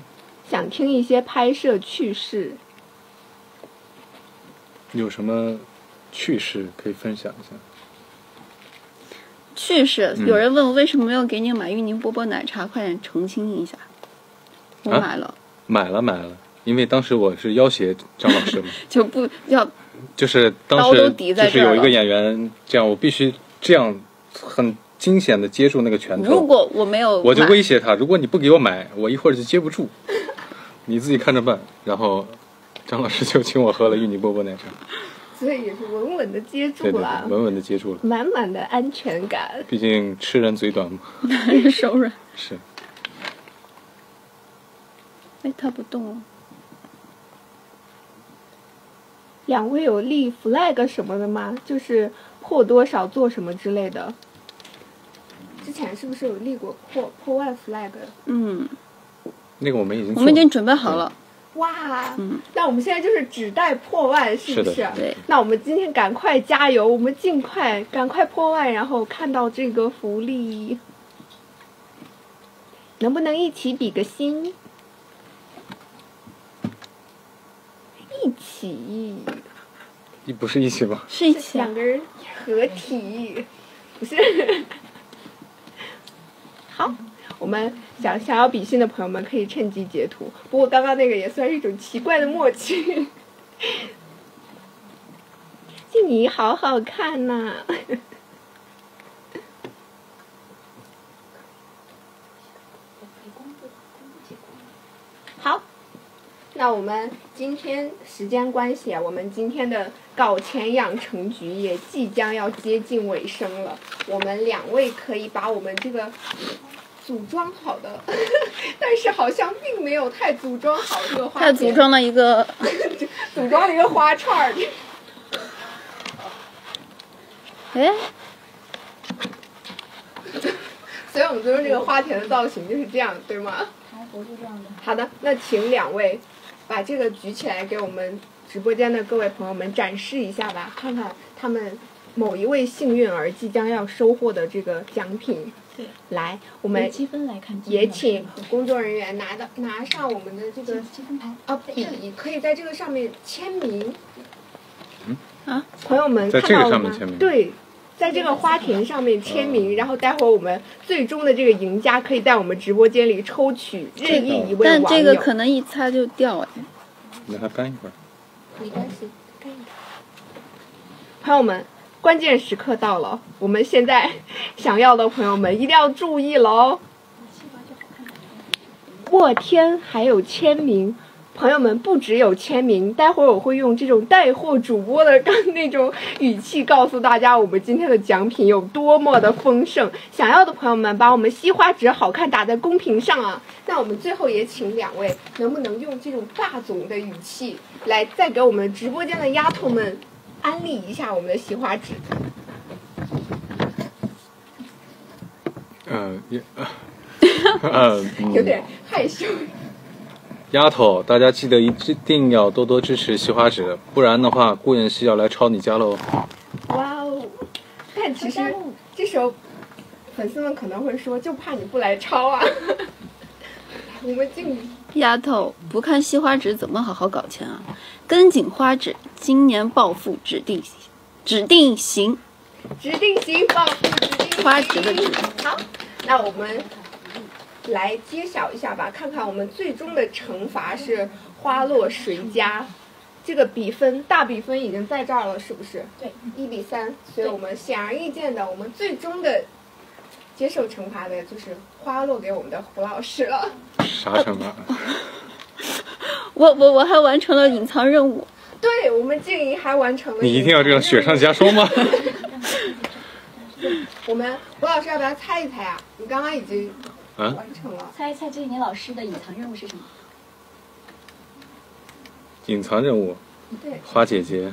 想听一些拍摄趣事。有什么趣事可以分享一下？趣事，嗯有人问我为什么没有给你买芋泥波波奶茶，快点澄清一下。我啊买了，买了买了，因为当时我是要挟张老师嘛，就不要就是当时就是有一个演员这样，我必须这样很惊险的接住那个拳头。如果我没有我就威胁他，如果你不给我买，我一会儿就接不住，你自己看着办。然后张老师就请我喝了芋泥波波奶茶，所以也是稳稳的接住对对了对，，稳稳的接住了。满满的安全感。毕竟吃人嘴短嘛，手软。是哎，他不动了。两位有立 flag 什么的吗？就是破多少做什么之类的。之前是不是有立过破破万 flag？嗯，那个我们已经我们已经准备好了。哇，嗯那我们现在就是只待破万，是不是的对，那我们今天赶快加油，我们尽快赶快破万，然后看到这个福利，能不能一起比个心？一起，一不是一起吗？是一起啊两个人合体，不是？好，我们想想要比心的朋友们可以趁机截图。不过刚刚那个也算是一种奇怪的默契。静怡好好看呐、好，那我们今天时间关系啊，我们今天的搞钱养成局也即将要接近尾声了。我们两位可以把我们这个组装好的，但是好像并没有太组装好这个花他田组装了一个，组装了一个花串儿。哎，所以我们最终这个花田的造型就是这样，对吗？还不是这样的。好的，那请两位把这个举起来，给我们直播间的各位朋友们展示一下吧，看看他们某一位幸运儿即将要收获的这个奖品。对，来，我我们积分来看，也请工作人员拿到拿上我们的这个积分牌。啊笔，可以在这个上面签名。嗯啊，朋友们在这个看到了吗上面签名？对，在这个花瓶上面签名，然后待会儿我们最终的这个赢家可以在我们直播间里抽取任意一位网友。但这个可能一擦就掉哎。你让它干一会儿。没关系，干一点。朋友们，关键时刻到了，我们现在想要的朋友们一定要注意了哦！我天，还有签名！朋友们不只有签名，待会儿我会用这种带货主播的那种语气告诉大家，我们今天的奖品有多么的丰盛。想要的朋友们，把我们西花纸好看打在公屏上啊！那我们最后也请两位，能不能用这种霸总的语气来再给我们直播间的丫头们安利一下我们的西花纸？呃，也，呃，嗯有点害羞。丫头，大家记得一定要多多支持西花纸，不然的话，顾妍希要来抄你家喽。哇哦！但其实这时候粉丝们可能会说，就怕你不来抄啊。我们敬你。丫头，不看西花纸怎么好好搞钱啊？跟紧花纸，今年暴富指定指定行。指定行暴富，指定型花纸的纸好，那我们来揭晓一下吧，看看我们最终的惩罚是花落谁家。这个比分大比分已经在这儿了，是不是？对，一比三。所以我们显而易见的，我们最终的接受惩罚的就是花落给我们的胡老师了。啥惩罚？我我我还完成了隐藏任务，对我们静怡还完成了。你一定要这样雪上加霜吗？我们胡老师要不要猜一猜啊？你刚刚已经啊？完成了。猜一猜这一年老师的隐藏任务是什么？隐藏任务，对花姐姐，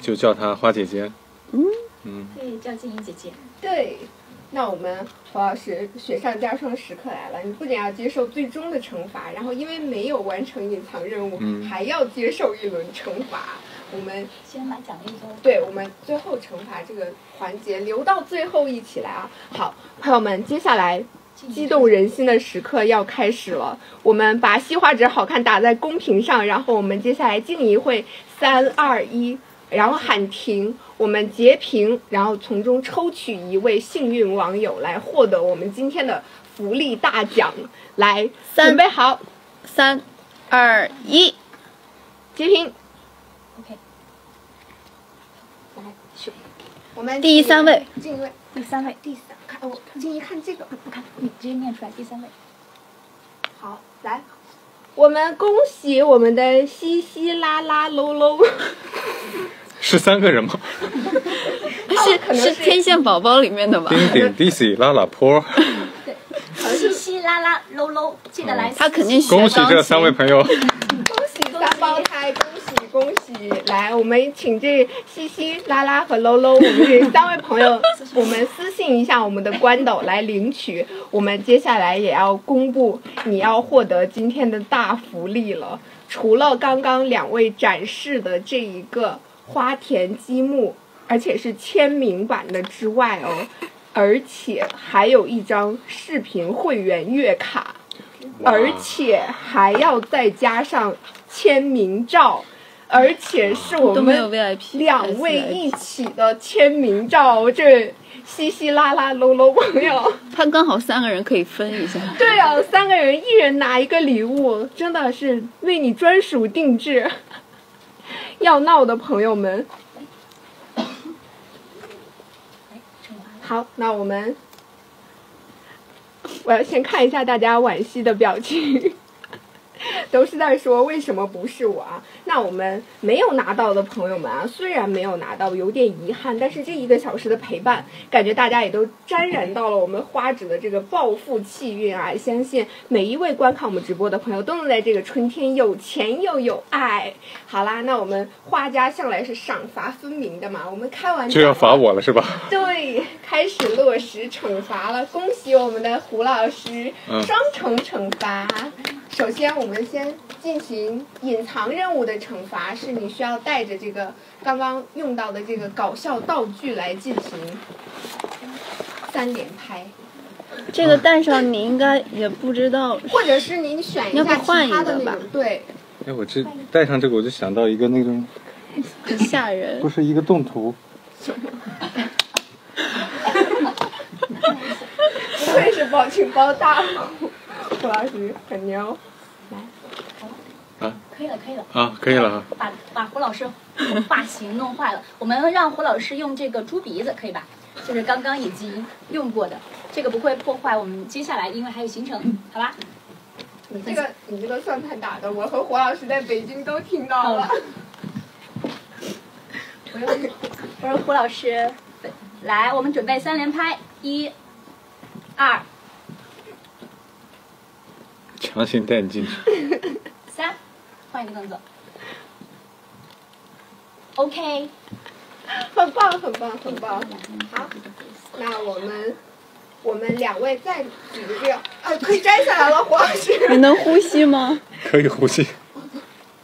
就叫她花姐姐。嗯嗯，可以叫静怡姐姐。对，那我们胡老师雪上加霜的时刻来了，你不仅要接受最终的惩罚，然后因为没有完成隐藏任务，嗯还要接受一轮惩罚。我们先把奖励都对我们最后惩罚这个环节留到最后一起来啊！好，朋友们，接下来激动人心的时刻要开始了。我们把西花纸好看打在公屏上，然后我们接下来静一会三二一，然后喊停，我们截屏，然后从中抽取一位幸运网友来获得我们今天的福利大奖。来，三准备好，三二一，截屏。OK。来，选我们第三位，静一位，第三位，第三，看我静怡看这个。不看，你直接念出来。第三位，好，来，我们恭喜我们的稀稀拉拉喽喽，是三个人吗？可能是是是天线宝宝里面的吧？丁丁、Daisy、拉拉坡，对稀稀拉拉喽喽，记得来。他肯定学恭喜这三位朋友。双胞胎，恭喜恭喜！来，我们请这稀稀拉拉和喽喽，我们这三位朋友，我们私信一下我们的关斗来领取。我们接下来也要公布你要获得今天的大福利了。除了刚刚两位展示的这一个花田积木，而且是签名版的之外哦，而且还有一张视频会员月卡。而且还要再加上签名照，而且是我们 VIP，两位一起的签名照，这稀稀拉拉喽喽朋友。他刚好三个人可以分一下。对啊，三个人一人拿一个礼物，真的是为你专属定制。要闹的朋友们，好，那我们，我要先看一下大家惋惜的表情。都是在说为什么不是我啊？那我们没有拿到的朋友们啊，虽然没有拿到，有点遗憾，但是这一个小时的陪伴，感觉大家也都沾染到了我们花纸的这个暴富气运啊！相信每一位观看我们直播的朋友都能在这个春天有钱又有爱。好啦，那我们花家向来是赏罚分明的嘛，我们开完就要罚我了是吧？对，开始落实惩罚了，恭喜我们的胡老师，嗯双重惩罚。首先，我们先进行隐藏任务的惩罚，是你需要带着这个刚刚用到的这个搞笑道具来进行三连拍，这个带上你应该也不知道，或者是您选一下其换一他的个吧那种，对，哎，我这带上这个我就想到一个那种，很吓人。不。是一个动图，不愧是包情包大户，胡老师很牛。来。啊可以了，可以了。啊，可以了啊。把把胡老师发型弄坏了，我们让胡老师用这个猪鼻子，可以吧？就是刚刚已经用过的，这个不会破坏我们接下来，因为还有行程，好吧？你这个你这个算盘打的，我和胡老师在北京都听到了。我说我说胡老师，来，我们准备三连拍，一、二、强行带你进去。三，换一个动作。OK，很棒，很棒，很棒。好，那我们我们两位再举着这个，啊，可以摘下来了，胡老师。你能呼吸吗？可以呼吸。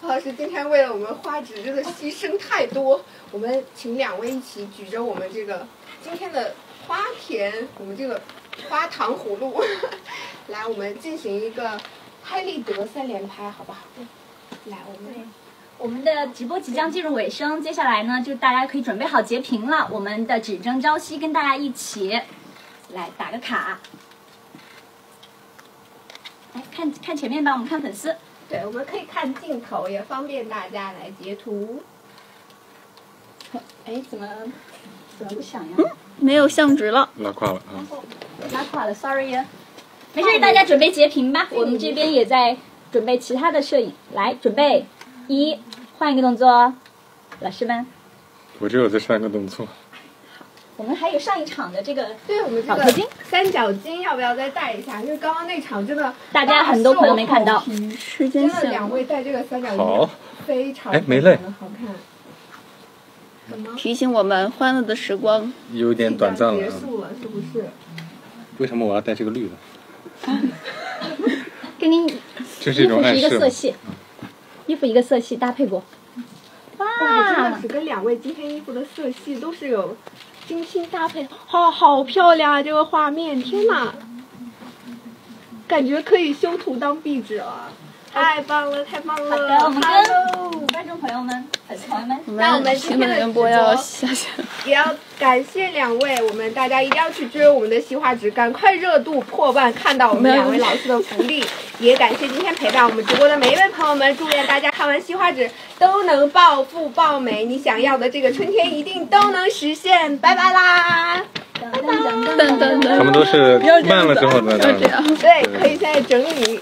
胡老师今天为了我们花纸真的牺牲太多，我们请两位一起举着我们这个今天的花田，我们这个花糖葫芦，来，我们进行一个拍立得三连拍，好不好？来，我们我们的直播即将进入尾声，接下来呢，就大家可以准备好截屏了。我们的只争朝夕跟大家一起来打个卡。来看看前面吧，我们看粉丝。对，我们可以看镜头，也方便大家来截图。哎，怎么怎么不响呀？没有相纸了，拉胯了啊！拉胯了，sorry 呀。没事，大家准备截屏吧。我们这边也在准备其他的摄影。来，准备，一，换一个动作，老师们。我只有这三个动作。我们还有上一场的这个对我们这个脑头巾三角巾要不要再带一下？因为刚刚那场真的大家很多朋友没看到大受好评时间真的两。位戴这个三角巾好，非常哎没累非常的好看。提醒我们欢乐的时光。有点短暂了啊。结束了是不是？为什么我要带这个绿的？跟你这是一种衣服是一个？色系，衣服一个色系搭配过。哇，真的哇，是跟两位今天衣服的色系都是有精心搭配，好好漂亮啊！这个画面，天哪，感觉可以修图当壁纸了，太棒了，太棒了！好的，我们 Hello 跟观众朋友们、粉丝朋友们，那我们今天的直播要下线。也要感谢两位，我们大家一定要去追我们的西花纸，赶快热度破万，看到我们两位老师的福利。也感谢今天陪伴我们直播的每一位朋友们，祝愿大家看完西花纸都能暴富暴美，你想要的这个春天一定都能实现。拜拜啦！噔噔噔噔噔噔他们都是慢了之后呢不要这样。对，可以现在整理